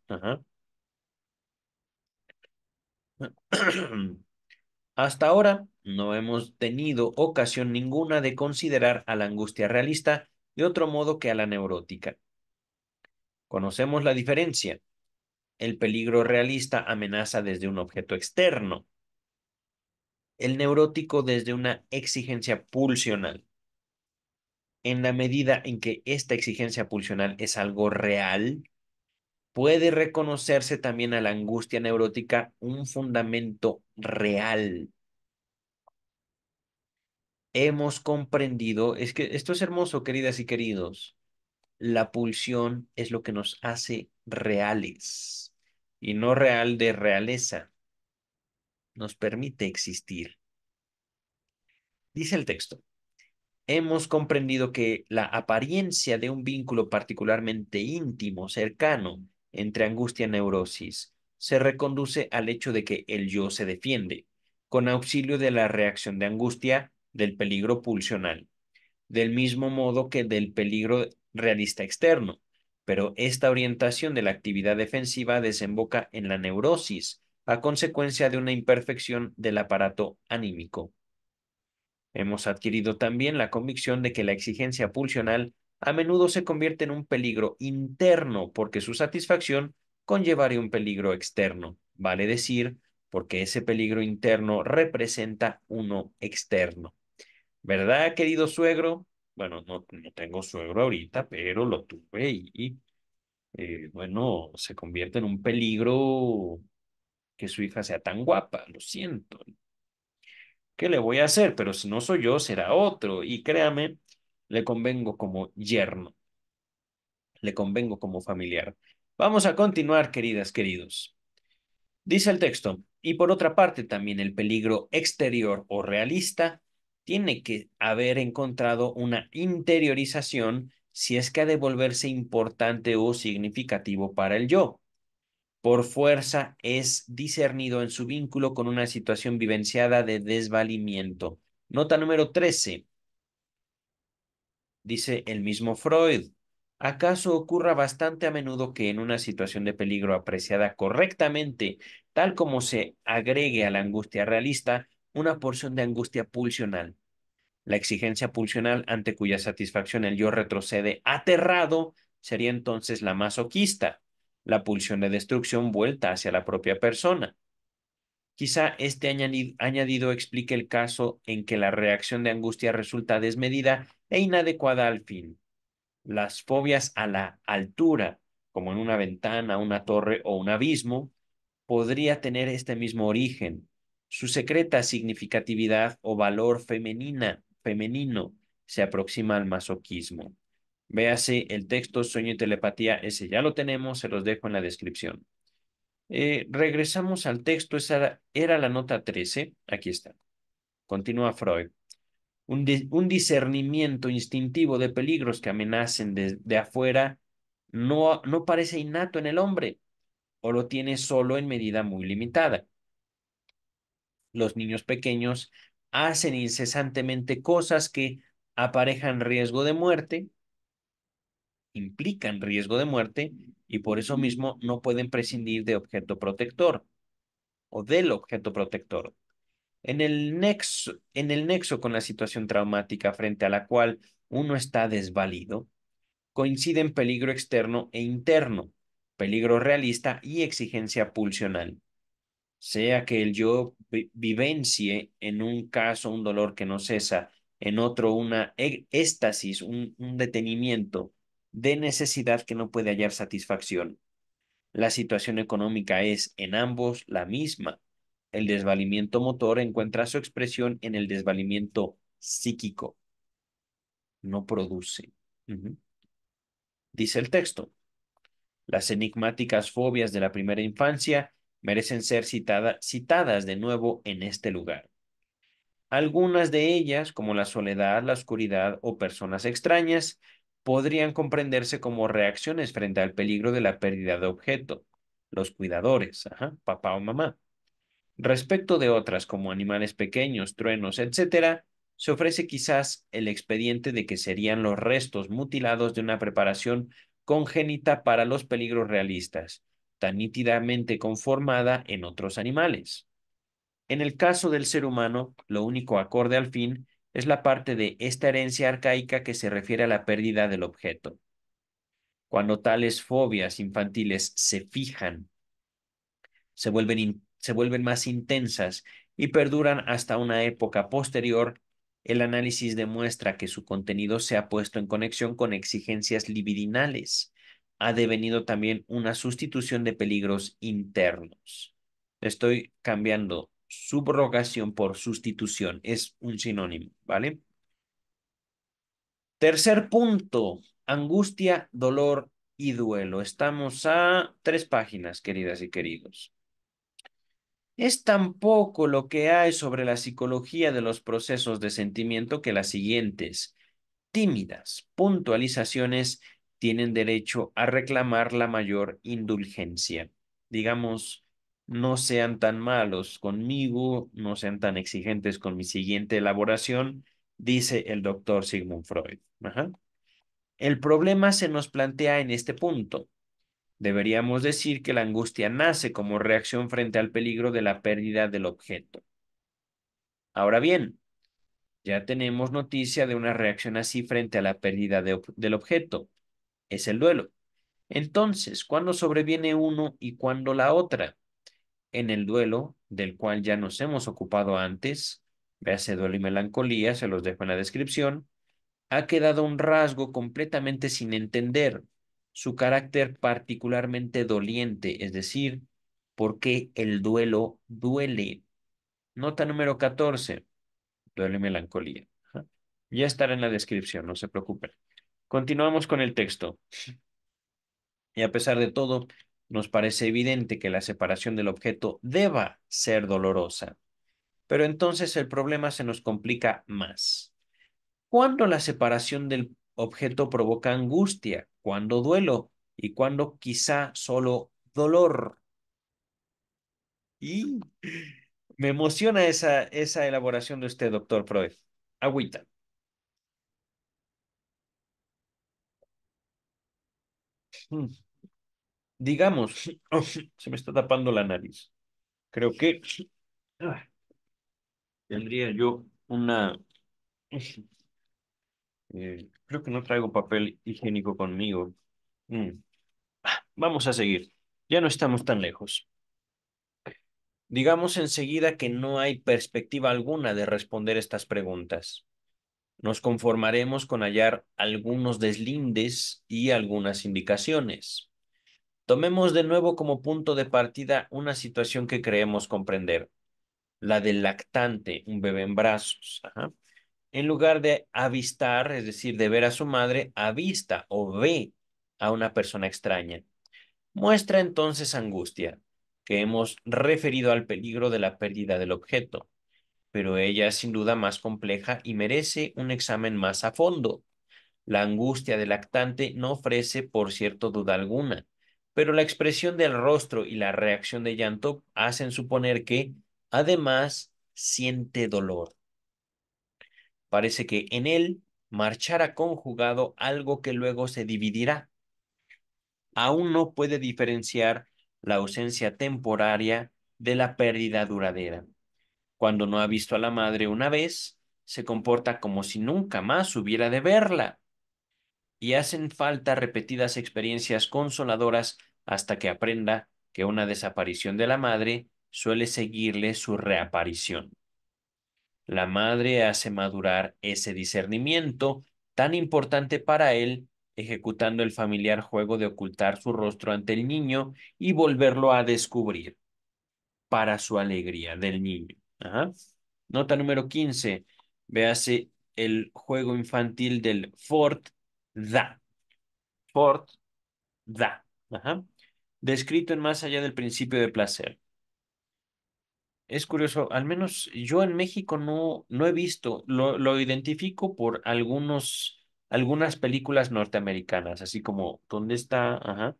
Hasta ahora no hemos tenido ocasión ninguna de considerar a la angustia realista de otro modo que a la neurótica. Conocemos la diferencia. El peligro realista amenaza desde un objeto externo. El neurótico desde una exigencia pulsional. En la medida en que esta exigencia pulsional es algo real, puede reconocerse también a la angustia neurótica un fundamento real. Hemos comprendido, es que esto es hermoso, queridas y queridos. La pulsión es lo que nos hace reales y no real de realeza. Nos permite existir. Dice el texto hemos comprendido que la apariencia de un vínculo particularmente íntimo, cercano, entre angustia y neurosis, se reconduce al hecho de que el yo se defiende, con auxilio de la reacción de angustia del peligro pulsional, del mismo modo que del peligro realista externo. Pero esta orientación de la actividad defensiva desemboca en la neurosis, a consecuencia de una imperfección del aparato anímico. Hemos adquirido también la convicción de que la exigencia pulsional a menudo se convierte en un peligro interno porque su satisfacción conllevaría un peligro externo, vale decir, porque ese peligro interno representa uno externo. ¿Verdad, querido suegro? Bueno, no, tengo suegro ahorita, pero lo tuve y, eh, bueno, se convierte en un peligro que su hija sea tan guapa, lo siento. ¿Qué le voy a hacer? Pero si no soy yo, será otro. Y créame, le convengo como yerno. Le convengo como familiar. Vamos a continuar, queridas, queridos. Dice el texto, y por otra parte también el peligro exterior o realista tiene que haber encontrado una interiorización si es que ha de volverse importante o significativo para el yo por fuerza es discernido en su vínculo con una situación vivenciada de desvalimiento. Nota número 13. Dice el mismo Freud. ¿Acaso ocurra bastante a menudo que en una situación de peligro apreciada correctamente, tal como se agregue a la angustia realista, una porción de angustia pulsional? La exigencia pulsional ante cuya satisfacción el yo retrocede aterrado sería entonces la masoquista la pulsión de destrucción vuelta hacia la propia persona. Quizá este añadido explique el caso en que la reacción de angustia resulta desmedida e inadecuada al fin. Las fobias a la altura, como en una ventana, una torre o un abismo, podría tener este mismo origen. Su secreta significatividad o valor femenina, femenino se aproxima al masoquismo. Véase el texto Sueño y Telepatía, ese ya lo tenemos, se los dejo en la descripción. Eh, regresamos al texto, esa era la nota 13, aquí está. Continúa Freud. Un, discernimiento instintivo de peligros que amenacen de, afuera no, no parece innato en el hombre o lo tiene solo en medida muy limitada. Los niños pequeños hacen incesantemente cosas que aparejan riesgo de muerte, implican riesgo de muerte y por eso mismo no pueden prescindir de objeto protector o del objeto protector. En el nexo, en el nexo con la situación traumática frente a la cual uno está desvalido, coinciden peligro externo e interno, peligro realista y exigencia pulsional. Sea que el yo vivencie en un caso un dolor que no cesa, en otro una e, éxtasis, un, un detenimiento de necesidad que no puede hallar satisfacción. La situación económica es en ambos la misma. El desvalimiento motor encuentra su expresión en el desvalimiento psíquico. No produce. Dice el texto. Las enigmáticas fobias de la primera infancia merecen ser citadas de nuevo en este lugar. Algunas de ellas, como la soledad, la oscuridad o personas extrañas, podrían comprenderse como reacciones frente al peligro de la pérdida de objeto. Los cuidadores, papá o mamá. Respecto de otras como animales pequeños, truenos, etc., se ofrece quizás el expediente de que serían los restos mutilados de una preparación congénita para los peligros realistas, tan nítidamente conformada en otros animales. En el caso del ser humano, lo único acorde al fin es la parte de esta herencia arcaica que se refiere a la pérdida del objeto. Cuando tales fobias infantiles se fijan, se vuelven, más intensas y perduran hasta una época posterior, el análisis demuestra que su contenido se ha puesto en conexión con exigencias libidinales. Ha devenido también una sustitución de peligros internos. Estoy cambiando subrogación por sustitución. Es un sinónimo, ¿vale? Tercer punto, angustia, dolor y duelo. Estamos a tres páginas, queridas y queridos. Es tan poco lo que hay sobre la psicología de los procesos de sentimiento que las siguientes tímidas puntualizaciones tienen derecho a reclamar la mayor indulgencia. Digamos, no sean tan malos conmigo, no sean tan exigentes con mi siguiente elaboración, dice el doctor Sigmund Freud. El problema se nos plantea en este punto. Deberíamos decir que la angustia nace como reacción frente al peligro de la pérdida del objeto. Ahora bien, ya tenemos noticia de una reacción así frente a la pérdida del objeto. Es el duelo. Entonces, ¿cuándo sobreviene uno y cuándo la otra? En el duelo, del cual ya nos hemos ocupado antes, véase duelo y melancolía, se los dejo en la descripción, ha quedado un rasgo completamente sin entender, su carácter particularmente doliente, es decir, por qué el duelo duele. Nota número 14, duelo y melancolía. Ya estará en la descripción, no se preocupen. Continuamos con el texto. Y a pesar de todo, nos parece evidente que la separación del objeto deba ser dolorosa. Pero entonces el problema se nos complica más. ¿Cuándo la separación del objeto provoca angustia? ¿Cuándo duelo? ¿Y cuándo quizá solo dolor? Y me emociona esa, esa elaboración de usted, doctor Freud. Agüita. Mm digamos, se me está tapando la nariz. Creo que ah, tendría yo una... Eh, creo que no traigo papel higiénico conmigo. Mm. Vamos a seguir. Ya no estamos tan lejos. Digamos enseguida que no hay perspectiva alguna de responder estas preguntas. Nos conformaremos con hallar algunos deslindes y algunas indicaciones. Tomemos de nuevo como punto de partida una situación que creemos comprender, la del lactante, un bebé en brazos. En lugar de avistar, es decir, de ver a su madre, avista o ve a una persona extraña. Muestra entonces angustia, que hemos referido al peligro de la pérdida del objeto, pero ella es sin duda más compleja y merece un examen más a fondo. La angustia del lactante no ofrece, por cierto, duda alguna, pero la expresión del rostro y la reacción de llanto hacen suponer que, además, siente dolor. Parece que en él marchará conjugado algo que luego se dividirá. Aún no puede diferenciar la ausencia temporaria de la pérdida duradera. Cuando no ha visto a la madre una vez, se comporta como si nunca más hubiera de verla. Y hacen falta repetidas experiencias consoladoras hasta que aprenda que una desaparición de la madre suele seguirle su reaparición. La madre hace madurar ese discernimiento tan importante para él, ejecutando el familiar juego de ocultar su rostro ante el niño y volverlo a descubrir para su alegría del niño. Nota número 15. Véase el juego infantil del Fort da. Fort da. Descrito en más allá del principio de placer es curioso, al menos yo en México no, no he visto, lo, lo identifico por algunos, algunas películas norteamericanas, así como ¿Dónde está? Ajá.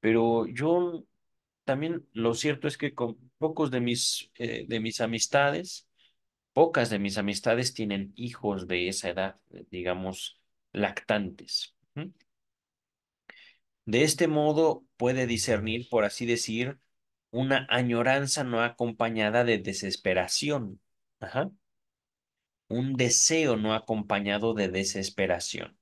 Pero yo también lo cierto es que con pocos de mis, eh, de mis amistades, pocas de mis amistades tienen hijos de esa edad, digamos, lactantes. De este modo puede discernir, por así decir, una añoranza no acompañada de desesperación. Un deseo no acompañado de desesperación.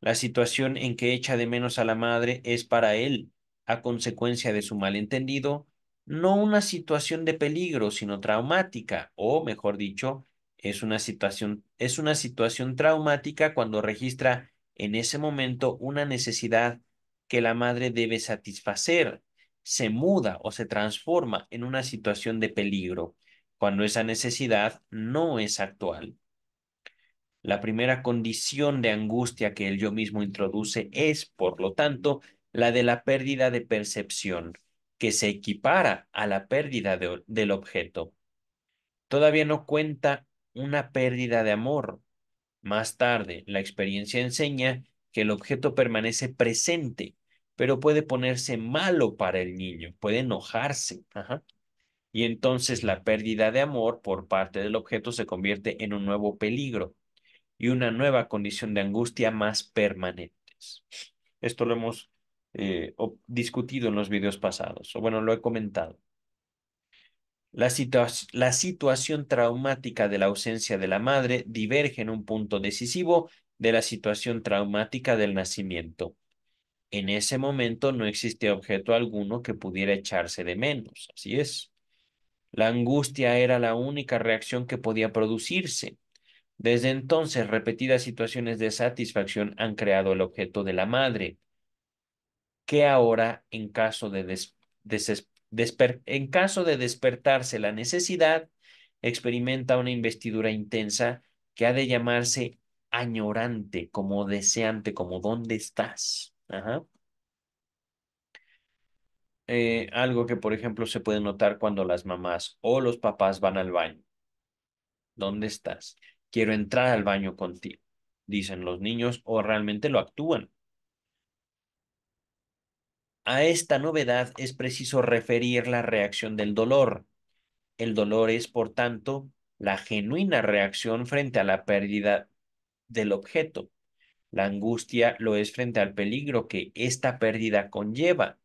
La situación en que echa de menos a la madre es para él, a consecuencia de su malentendido, no una situación de peligro, sino traumática, o mejor dicho, es una situación, es una situación traumática cuando registra en ese momento una necesidad que la madre debe satisfacer se muda o se transforma en una situación de peligro cuando esa necesidad no es actual. La primera condición de angustia que el yo mismo introduce es, por lo tanto, la de la pérdida de percepción, que se equipara a la pérdida del objeto. Todavía no cuenta una pérdida de amor. Más tarde, la experiencia enseña que el objeto permanece presente pero puede ponerse malo para el niño, puede enojarse. Y entonces la pérdida de amor por parte del objeto se convierte en un nuevo peligro y una nueva condición de angustia más permanentes. Esto lo hemos eh, discutido en los videos pasados, o bueno, lo he comentado. La, la situación traumática de la ausencia de la madre diverge en un punto decisivo de la situación traumática del nacimiento. En ese momento no existía objeto alguno que pudiera echarse de menos, así es. La angustia era la única reacción que podía producirse. Desde entonces, repetidas situaciones de satisfacción han creado el objeto de la madre, que ahora, en caso de, en caso de despertarse la necesidad, experimenta una investidura intensa que ha de llamarse añorante, como deseante, como ¿dónde estás? Eh, algo que, por ejemplo, se puede notar cuando las mamás o los papás van al baño. ¿Dónde estás? Quiero entrar al baño contigo, dicen los niños o realmente lo actúan. A esta novedad es preciso referir la reacción del dolor. El dolor es, por tanto, la genuina reacción frente a la pérdida del objeto. La angustia lo es frente al peligro que esta pérdida conlleva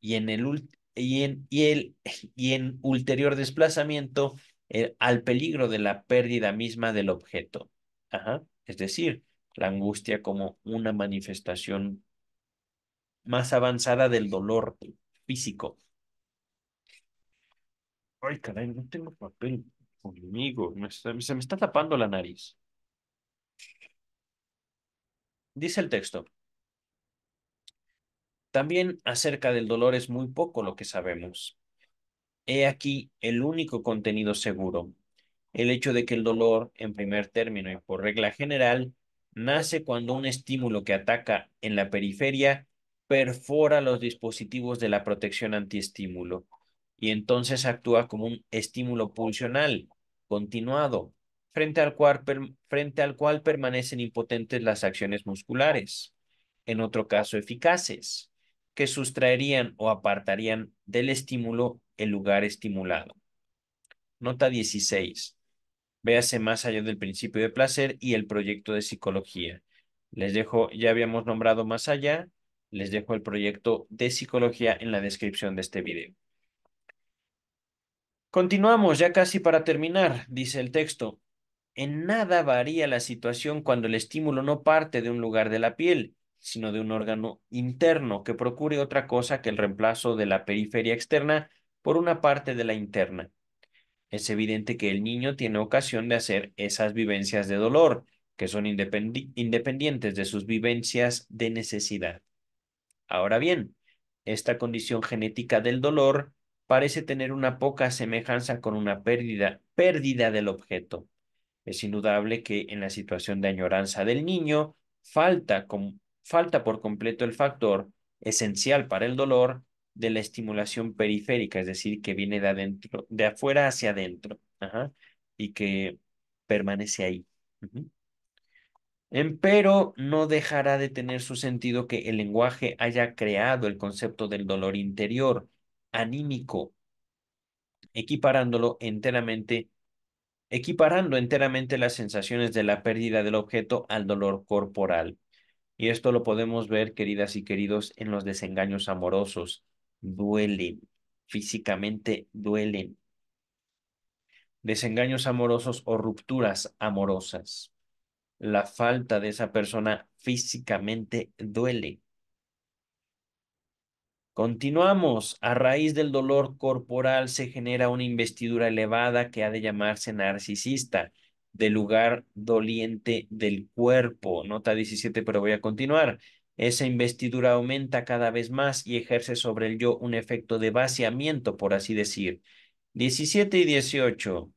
y en el, y en, y el, y en ulterior desplazamiento eh, al peligro de la pérdida misma del objeto. Ajá. Es decir, la angustia como una manifestación más avanzada del dolor físico. Ay, caray, no tengo papel conmigo. se me está tapando la nariz. Dice el texto. También acerca del dolor es muy poco lo que sabemos. He aquí el único contenido seguro. El hecho de que el dolor, en primer término y por regla general, nace cuando un estímulo que ataca en la periferia perfora los dispositivos de la protección antiestímulo y entonces actúa como un estímulo pulsional continuado frente al cual, frente al cual permanecen impotentes las acciones musculares, en otro caso eficaces, que sustraerían o apartarían del estímulo el lugar estimulado. Nota 16. Véase más allá del principio de placer y el proyecto de psicología. Les dejo, ya habíamos nombrado más allá, les dejo el proyecto de psicología en la descripción de este video. Continuamos ya casi para terminar, dice el texto. En nada varía la situación cuando el estímulo no parte de un lugar de la piel, sino de un órgano interno que procure otra cosa que el reemplazo de la periferia externa por una parte de la interna. Es evidente que el niño tiene ocasión de hacer esas vivencias de dolor, que son independientes de sus vivencias de necesidad. Ahora bien, esta condición genética del dolor parece tener una poca semejanza con una pérdida, pérdida del objeto. Es indudable que en la situación de añoranza del niño falta, falta por completo el factor esencial para el dolor de la estimulación periférica, es decir, que viene de adentro, de afuera hacia adentro, y que permanece ahí. Empero no dejará de tener su sentido que el lenguaje haya creado el concepto del dolor interior, anímico, equiparándolo enteramente, equiparando enteramente las sensaciones de la pérdida del objeto al dolor corporal. Y esto lo podemos ver, queridas y queridos, en los desengaños amorosos. Duelen, físicamente duelen. Desengaños amorosos o rupturas amorosas la falta de esa persona físicamente duele. Continuamos. A raíz del dolor corporal se genera una investidura elevada que ha de llamarse narcisista, del lugar doliente del cuerpo. Nota 17, pero voy a continuar. Esa investidura aumenta cada vez más y ejerce sobre el yo un efecto de vaciamiento, por así decir. 17 y 18.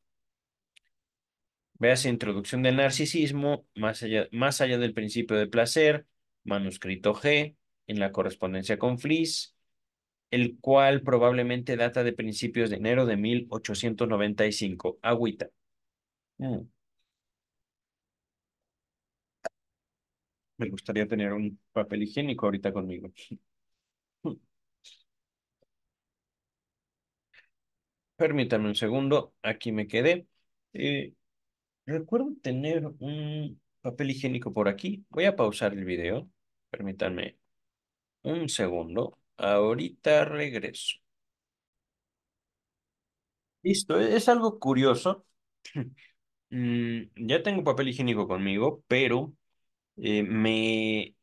Veas Introducción del Narcisismo, más allá, más allá del principio de placer, manuscrito G, en la correspondencia con Fliss, el cual probablemente data de principios de enero de 1895. Agüita. Mm. Me gustaría tener un papel higiénico ahorita conmigo. Permítame un segundo, aquí me quedé. Eh, Recuerdo tener un papel higiénico por aquí. Voy a pausar el video. Permítanme un segundo. Ahorita regreso. Listo, e-, es algo curioso. Mm, ya tengo papel higiénico conmigo, pero eh, me,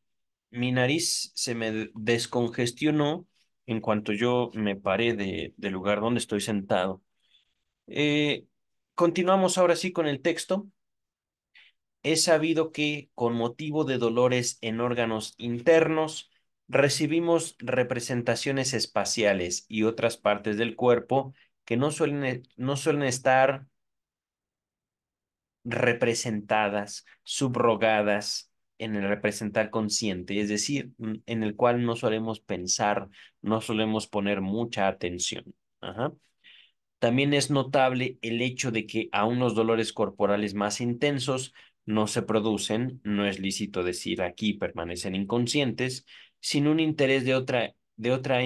mi nariz se me descongestionó en cuanto yo me paré de, del lugar donde estoy sentado. Eh, continuamos ahora sí con el texto. Es sabido que con motivo de dolores en órganos internos, recibimos representaciones espaciales y otras partes del cuerpo que no suelen, no suelen estar representadas, subrogadas en el representar consciente, es decir, en el cual no solemos pensar, no solemos poner mucha atención. Ajá. También es notable el hecho de que a unos dolores corporales más intensos no se producen, no es lícito decir aquí permanecen inconscientes, sin un interés de otra, de otra,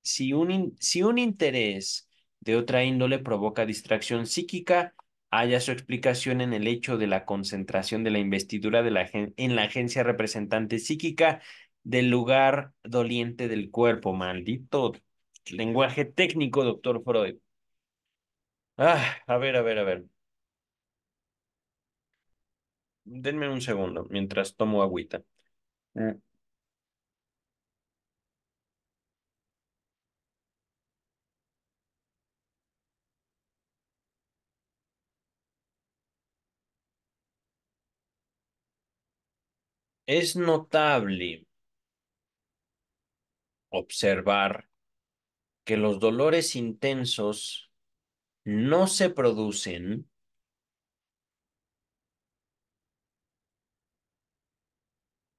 si un, si un interés de otra índole provoca distracción psíquica, haya su explicación en el hecho de la concentración de la investidura de la, en la agencia representante psíquica del lugar doliente del cuerpo. Maldito lenguaje técnico, doctor Freud. Ah, a ver, a ver, a ver. Denme un segundo mientras tomo agüita. Mm. Es notable observar que los dolores intensos no se producen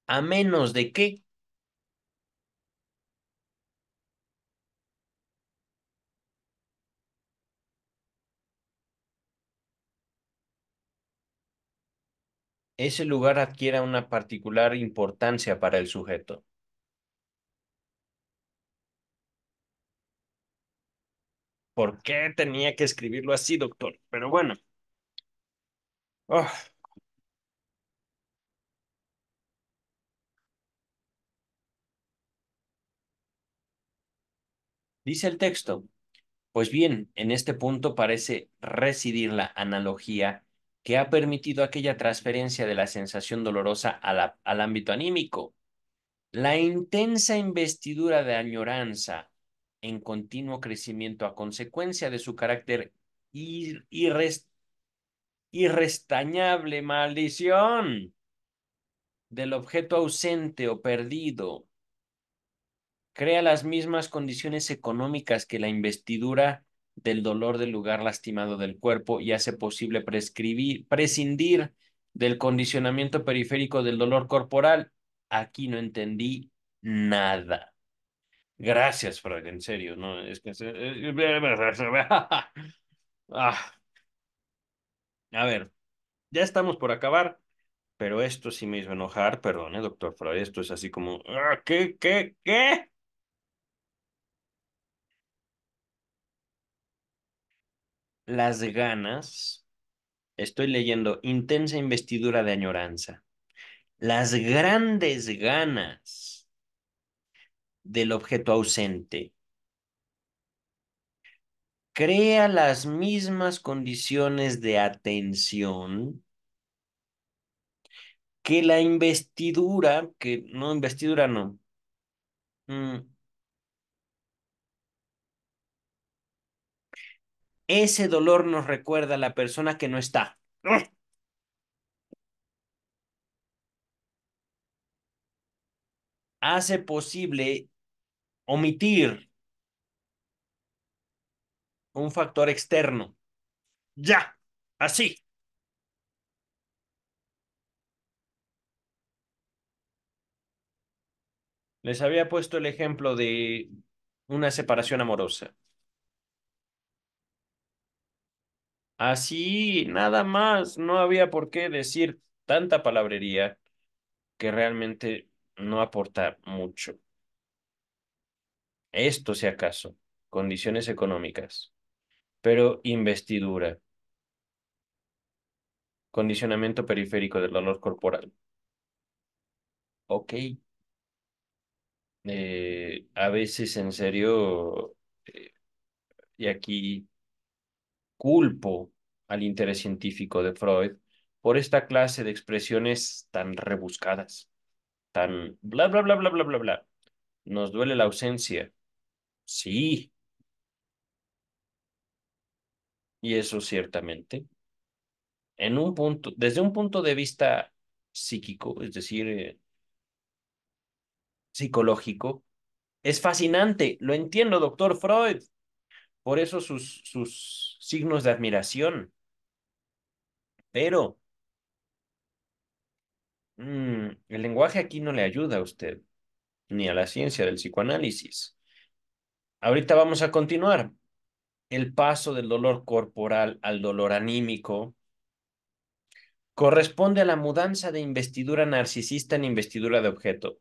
a menos de que ese lugar adquiera una particular importancia para el sujeto. ¿Por qué tenía que escribirlo así, doctor? Pero bueno. Oh, Dice el texto. Pues bien, en este punto parece residir la analogía que ha permitido aquella transferencia de la sensación dolorosa al ámbito anímico. La intensa investidura de añoranza en continuo crecimiento a consecuencia de su carácter ir- irres- irrestañable maldición del objeto ausente o perdido crea las mismas condiciones económicas que la investidura del dolor del lugar lastimado del cuerpo y hace posible prescribir, prescindir del condicionamiento periférico del dolor corporal. Aquí no entendí nada. Gracias, Freud, en serio, ¿no? Es que... Ah, a ver, ya estamos por acabar, pero esto sí me hizo enojar, perdón, ¿eh, doctor Freud? Esto es así como... ah, ¿Qué, qué, qué? Las ganas Estoy leyendo Intensa investidura de añoranza. Las grandes ganas del objeto ausente. Crea las mismas condiciones de atención que la investidura, que no, investidura no. Mm, ese dolor nos recuerda a la persona que no está. Hace posible omitir un factor externo. Ya, así. Les había puesto el ejemplo de una separación amorosa. Así, nada más, no había por qué decir tanta palabrería que realmente no aporta mucho. Esto, si acaso, condiciones económicas, pero investidura, condicionamiento periférico del dolor corporal. Ok, eh, a veces en serio, eh, y aquí culpo al interés científico de Freud por esta clase de expresiones tan rebuscadas, tan bla, bla, bla, bla, bla, bla, bla. Nos duele la ausencia. Sí, y eso ciertamente. En un punto, desde un punto de vista psíquico, es decir, eh, psicológico, es fascinante. Lo entiendo, doctor Freud. Por eso sus, sus signos de admiración. Pero mm, el lenguaje aquí no le ayuda a usted, ni a la ciencia del psicoanálisis. Ahorita vamos a continuar. El paso del dolor corporal al dolor anímico corresponde a la mudanza de investidura narcisista en investidura de objeto.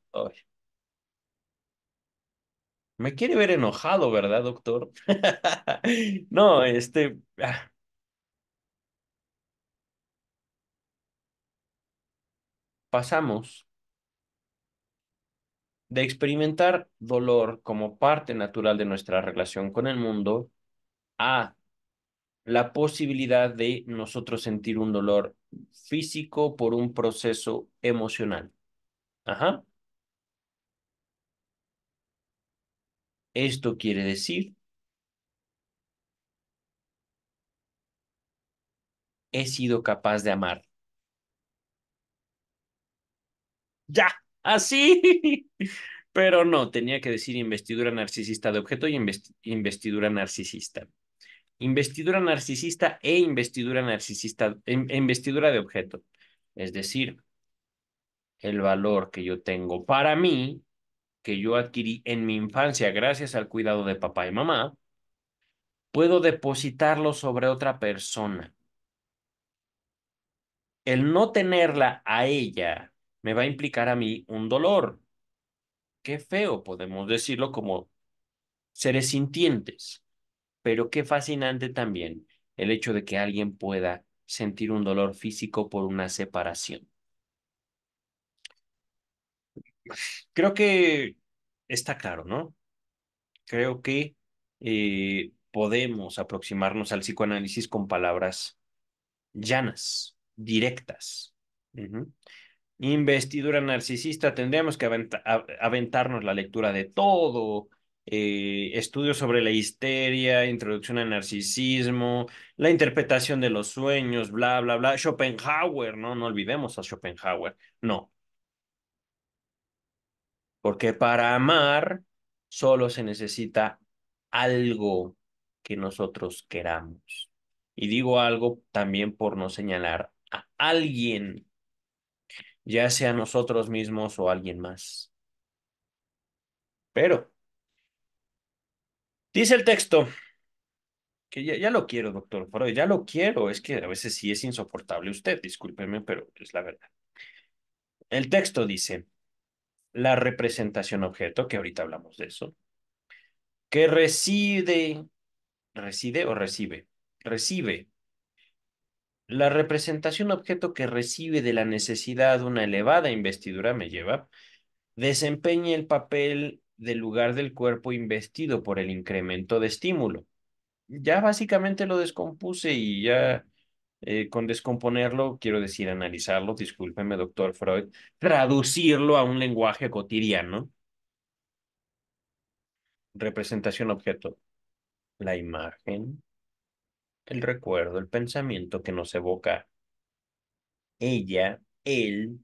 Me quiere ver enojado, ¿verdad, doctor? No, este... ah, Pasamos de experimentar dolor como parte natural de nuestra relación con el mundo a la posibilidad de nosotros sentir un dolor físico por un proceso emocional. Ajá. Esto quiere decir, he sido capaz de amar. Ya, así. Pero no, tenía que decir investidura narcisista de objeto y investi- investidura narcisista. Investidura narcisista e investidura narcisista, e investidura de objeto. Es decir, el valor que yo tengo para mí, que yo adquirí en mi infancia gracias al cuidado de papá y mamá, puedo depositarlo sobre otra persona. El no tenerla a ella me va a implicar a mí un dolor. Qué feo, podemos decirlo como seres sintientes, pero qué fascinante también el hecho de que alguien pueda sentir un dolor físico por una separación. Creo que está claro, ¿no? Creo que eh, podemos aproximarnos al psicoanálisis con palabras llanas, directas. Investidura narcisista, tendríamos que aventarnos la lectura de todo, eh, estudios sobre la histeria, introducción al narcisismo, la interpretación de los sueños, bla, bla, bla. Schopenhauer, ¿no? No olvidemos a Schopenhauer. No, porque para amar solo se necesita algo que nosotros queramos. Y digo algo también por no señalar a alguien, ya sea nosotros mismos o alguien más. Pero, dice el texto, que ya, ya lo quiero, doctor Freud, ya lo quiero, es que a veces sí es insoportable usted, discúlpeme, pero es la verdad. El texto dice, la representación objeto, que ahorita hablamos de eso, que reside, reside o recibe, recibe. La representación objeto que recibe de la necesidad una elevada investidura me lleva, desempeña el papel del lugar del cuerpo investido por el incremento de estímulo. Ya básicamente lo descompuse y ya eh, con descomponerlo, quiero decir analizarlo, discúlpeme, doctor Freud, traducirlo a un lenguaje cotidiano. Representación objeto, la imagen, el recuerdo, el pensamiento que nos evoca ella, él,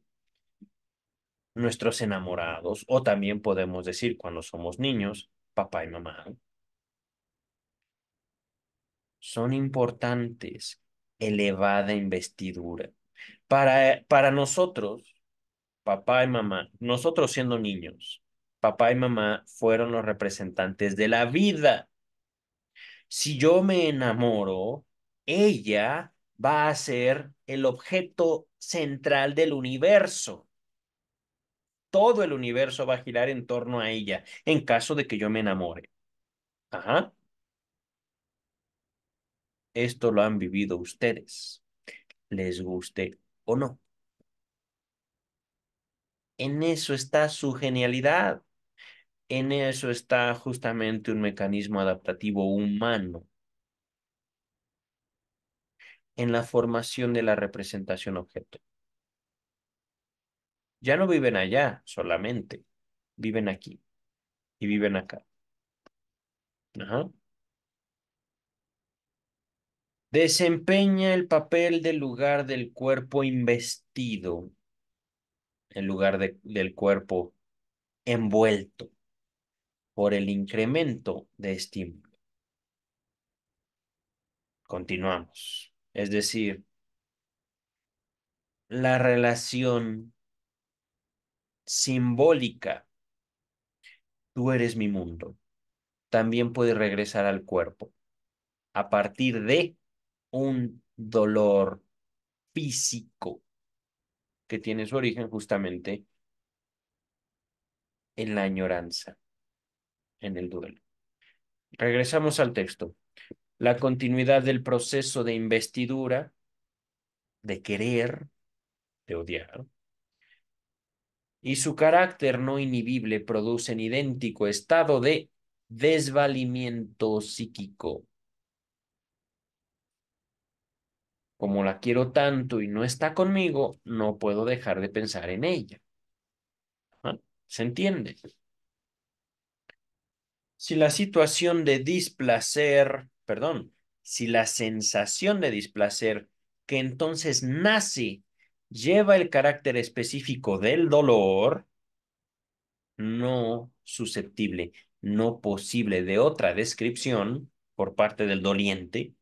nuestros enamorados, o también podemos decir cuando somos niños, papá y mamá, son importantes, elevada investidura. Para, para nosotros, papá y mamá, nosotros siendo niños, papá y mamá fueron los representantes de la vida. Si yo me enamoro, ella va a ser el objeto central del universo. Todo el universo va a girar en torno a ella en caso de que yo me enamore. Ajá. Esto lo han vivido ustedes, les guste o no. En eso está su genialidad. En eso está justamente un mecanismo adaptativo humano, en la formación de la representación objeto. Ya no viven allá solamente, viven aquí y viven acá. Desempeña el papel del lugar del cuerpo investido, en lugar de, del cuerpo envuelto por el incremento de estímulo. Continuamos. Es decir, la relación simbólica, tú eres mi mundo, también puede regresar al cuerpo a partir de un dolor físico que tiene su origen justamente en la añoranza, en el duelo. Regresamos al texto. La continuidad del proceso de investidura, de querer, de odiar, y su carácter no inhibible producen idéntico estado de desvalimiento psíquico. Como la quiero tanto y no está conmigo, no puedo dejar de pensar en ella. ¿Ah? ¿Se entiende? Si la situación de displacer, perdón, si la sensación de displacer que entonces nace lleva el carácter específico del dolor, no susceptible, no posible de otra descripción por parte del doliente,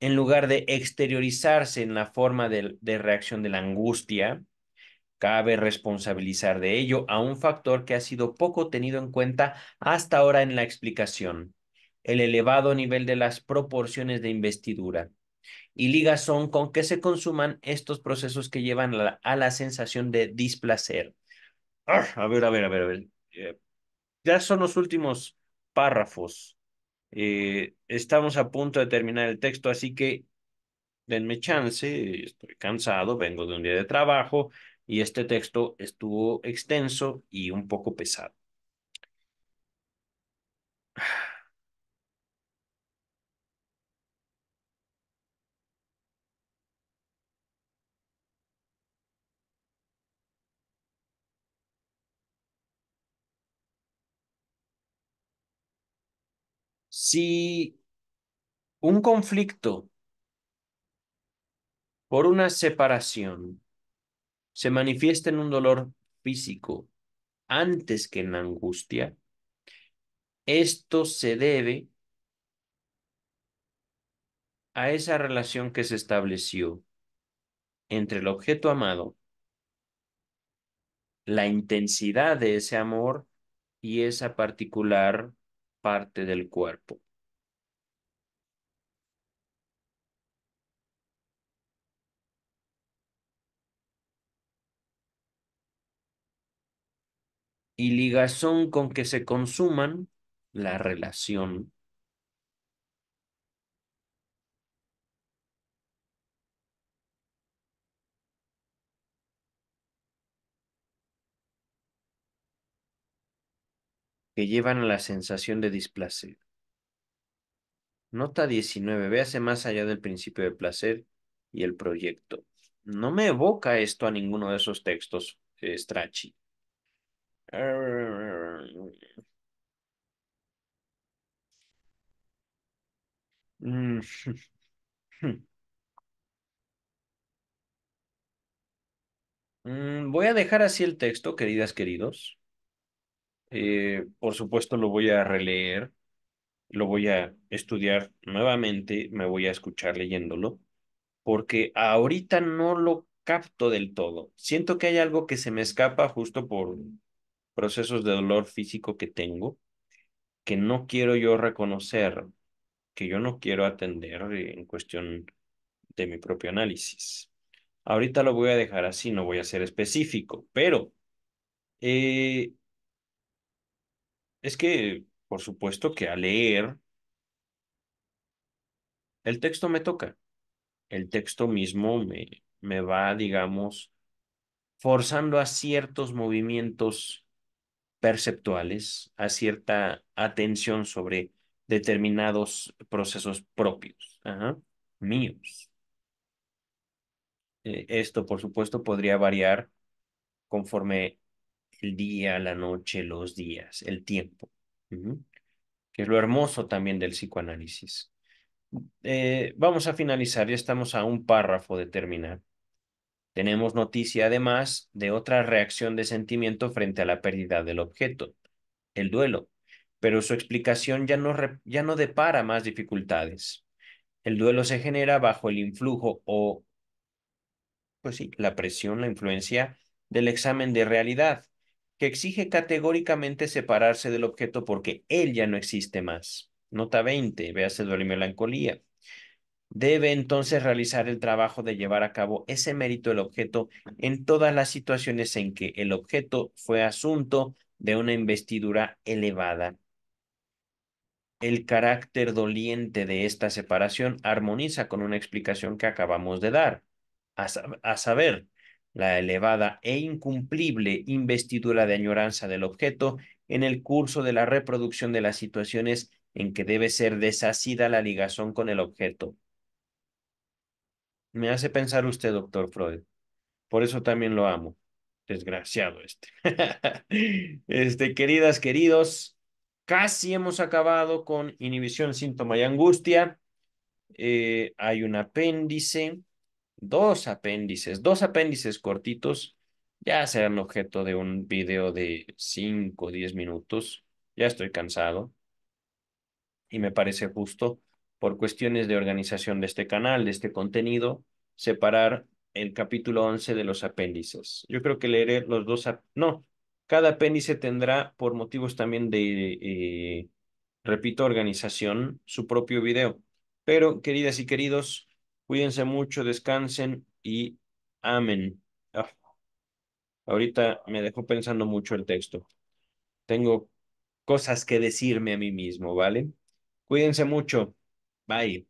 en lugar de exteriorizarse en la forma de, de reacción de la angustia, cabe responsabilizar de ello a un factor que ha sido poco tenido en cuenta hasta ahora en la explicación, el elevado nivel de las proporciones de investidura. y ligazón con que se consuman estos procesos que llevan a la, a la sensación de displacer. Ah, a ver, a ver, a ver, a ver. Eh, ya son los últimos párrafos. Eh, estamos a punto de terminar el texto, así que denme chance, estoy cansado, vengo de un día de trabajo y este texto estuvo extenso y un poco pesado. Si un conflicto por una separación se manifiesta en un dolor físico antes que en la angustia, esto se debe a esa relación que se estableció entre el objeto amado, la intensidad de ese amor y esa particular parte del cuerpo. Y ligazón con que se consuman la relación que llevan a la sensación de displacer. Nota 19. Véase más allá del principio del placer y el proyecto. No me evoca esto a ninguno de esos textos, eh, Strachey. Mm. Voy a dejar así el texto, queridas, queridos. Eh, por supuesto, lo voy a releer, lo voy a estudiar nuevamente, me voy a escuchar leyéndolo, porque ahorita no lo capto del todo. Siento que hay algo que se me escapa justo por procesos de dolor físico que tengo, que no quiero yo reconocer, que yo no quiero atender en cuestión de mi propio análisis. Ahorita lo voy a dejar así, no voy a ser específico, pero eh, es que, por supuesto que al leer, el texto me toca. El texto mismo me, me va, digamos, forzando a ciertos movimientos perceptuales, a cierta atención sobre determinados procesos propios, míos. Eh, esto, por supuesto, podría variar conforme el día, la noche, los días, el tiempo, que es lo hermoso también del psicoanálisis. Eh, vamos a finalizar, ya estamos a un párrafo de terminar. Tenemos noticia además de otra reacción de sentimiento frente a la pérdida del objeto, el duelo, pero su explicación ya no, ya no depara más dificultades. El duelo se genera bajo el influjo o, pues sí, la presión, la influencia del examen de realidad, que exige categóricamente separarse del objeto porque él ya no existe más. Nota 20, véase duelo y melancolía. Debe entonces realizar el trabajo de llevar a cabo ese mérito del objeto en todas las situaciones en que el objeto fue asunto de una investidura elevada. El carácter doliente de esta separación armoniza con una explicación que acabamos de dar, a, saber, la elevada e incumplible investidura de añoranza del objeto en el curso de la reproducción de las situaciones en que debe ser deshacida la ligazón con el objeto. Me hace pensar usted, doctor Freud. Por eso también lo amo. Desgraciado este. este, queridas, queridos, casi hemos acabado con inhibición, síntoma y angustia. Eh, hay un apéndice dos apéndices, dos apéndices cortitos, ya serán objeto de un video de 5 o 10 minutos. Ya estoy cansado y me parece justo, por cuestiones de organización de este canal, de este contenido, separar el capítulo 11 de los apéndices. Yo creo que leeré los dos, no, cada apéndice tendrá, por motivos también de, eh, repito, organización, su propio video. Pero, queridas y queridos, Cuídense mucho, descansen y amen. Ah, ahorita me dejó pensando mucho el texto. Tengo cosas que decirme a mí mismo, ¿vale? Cuídense mucho. Bye.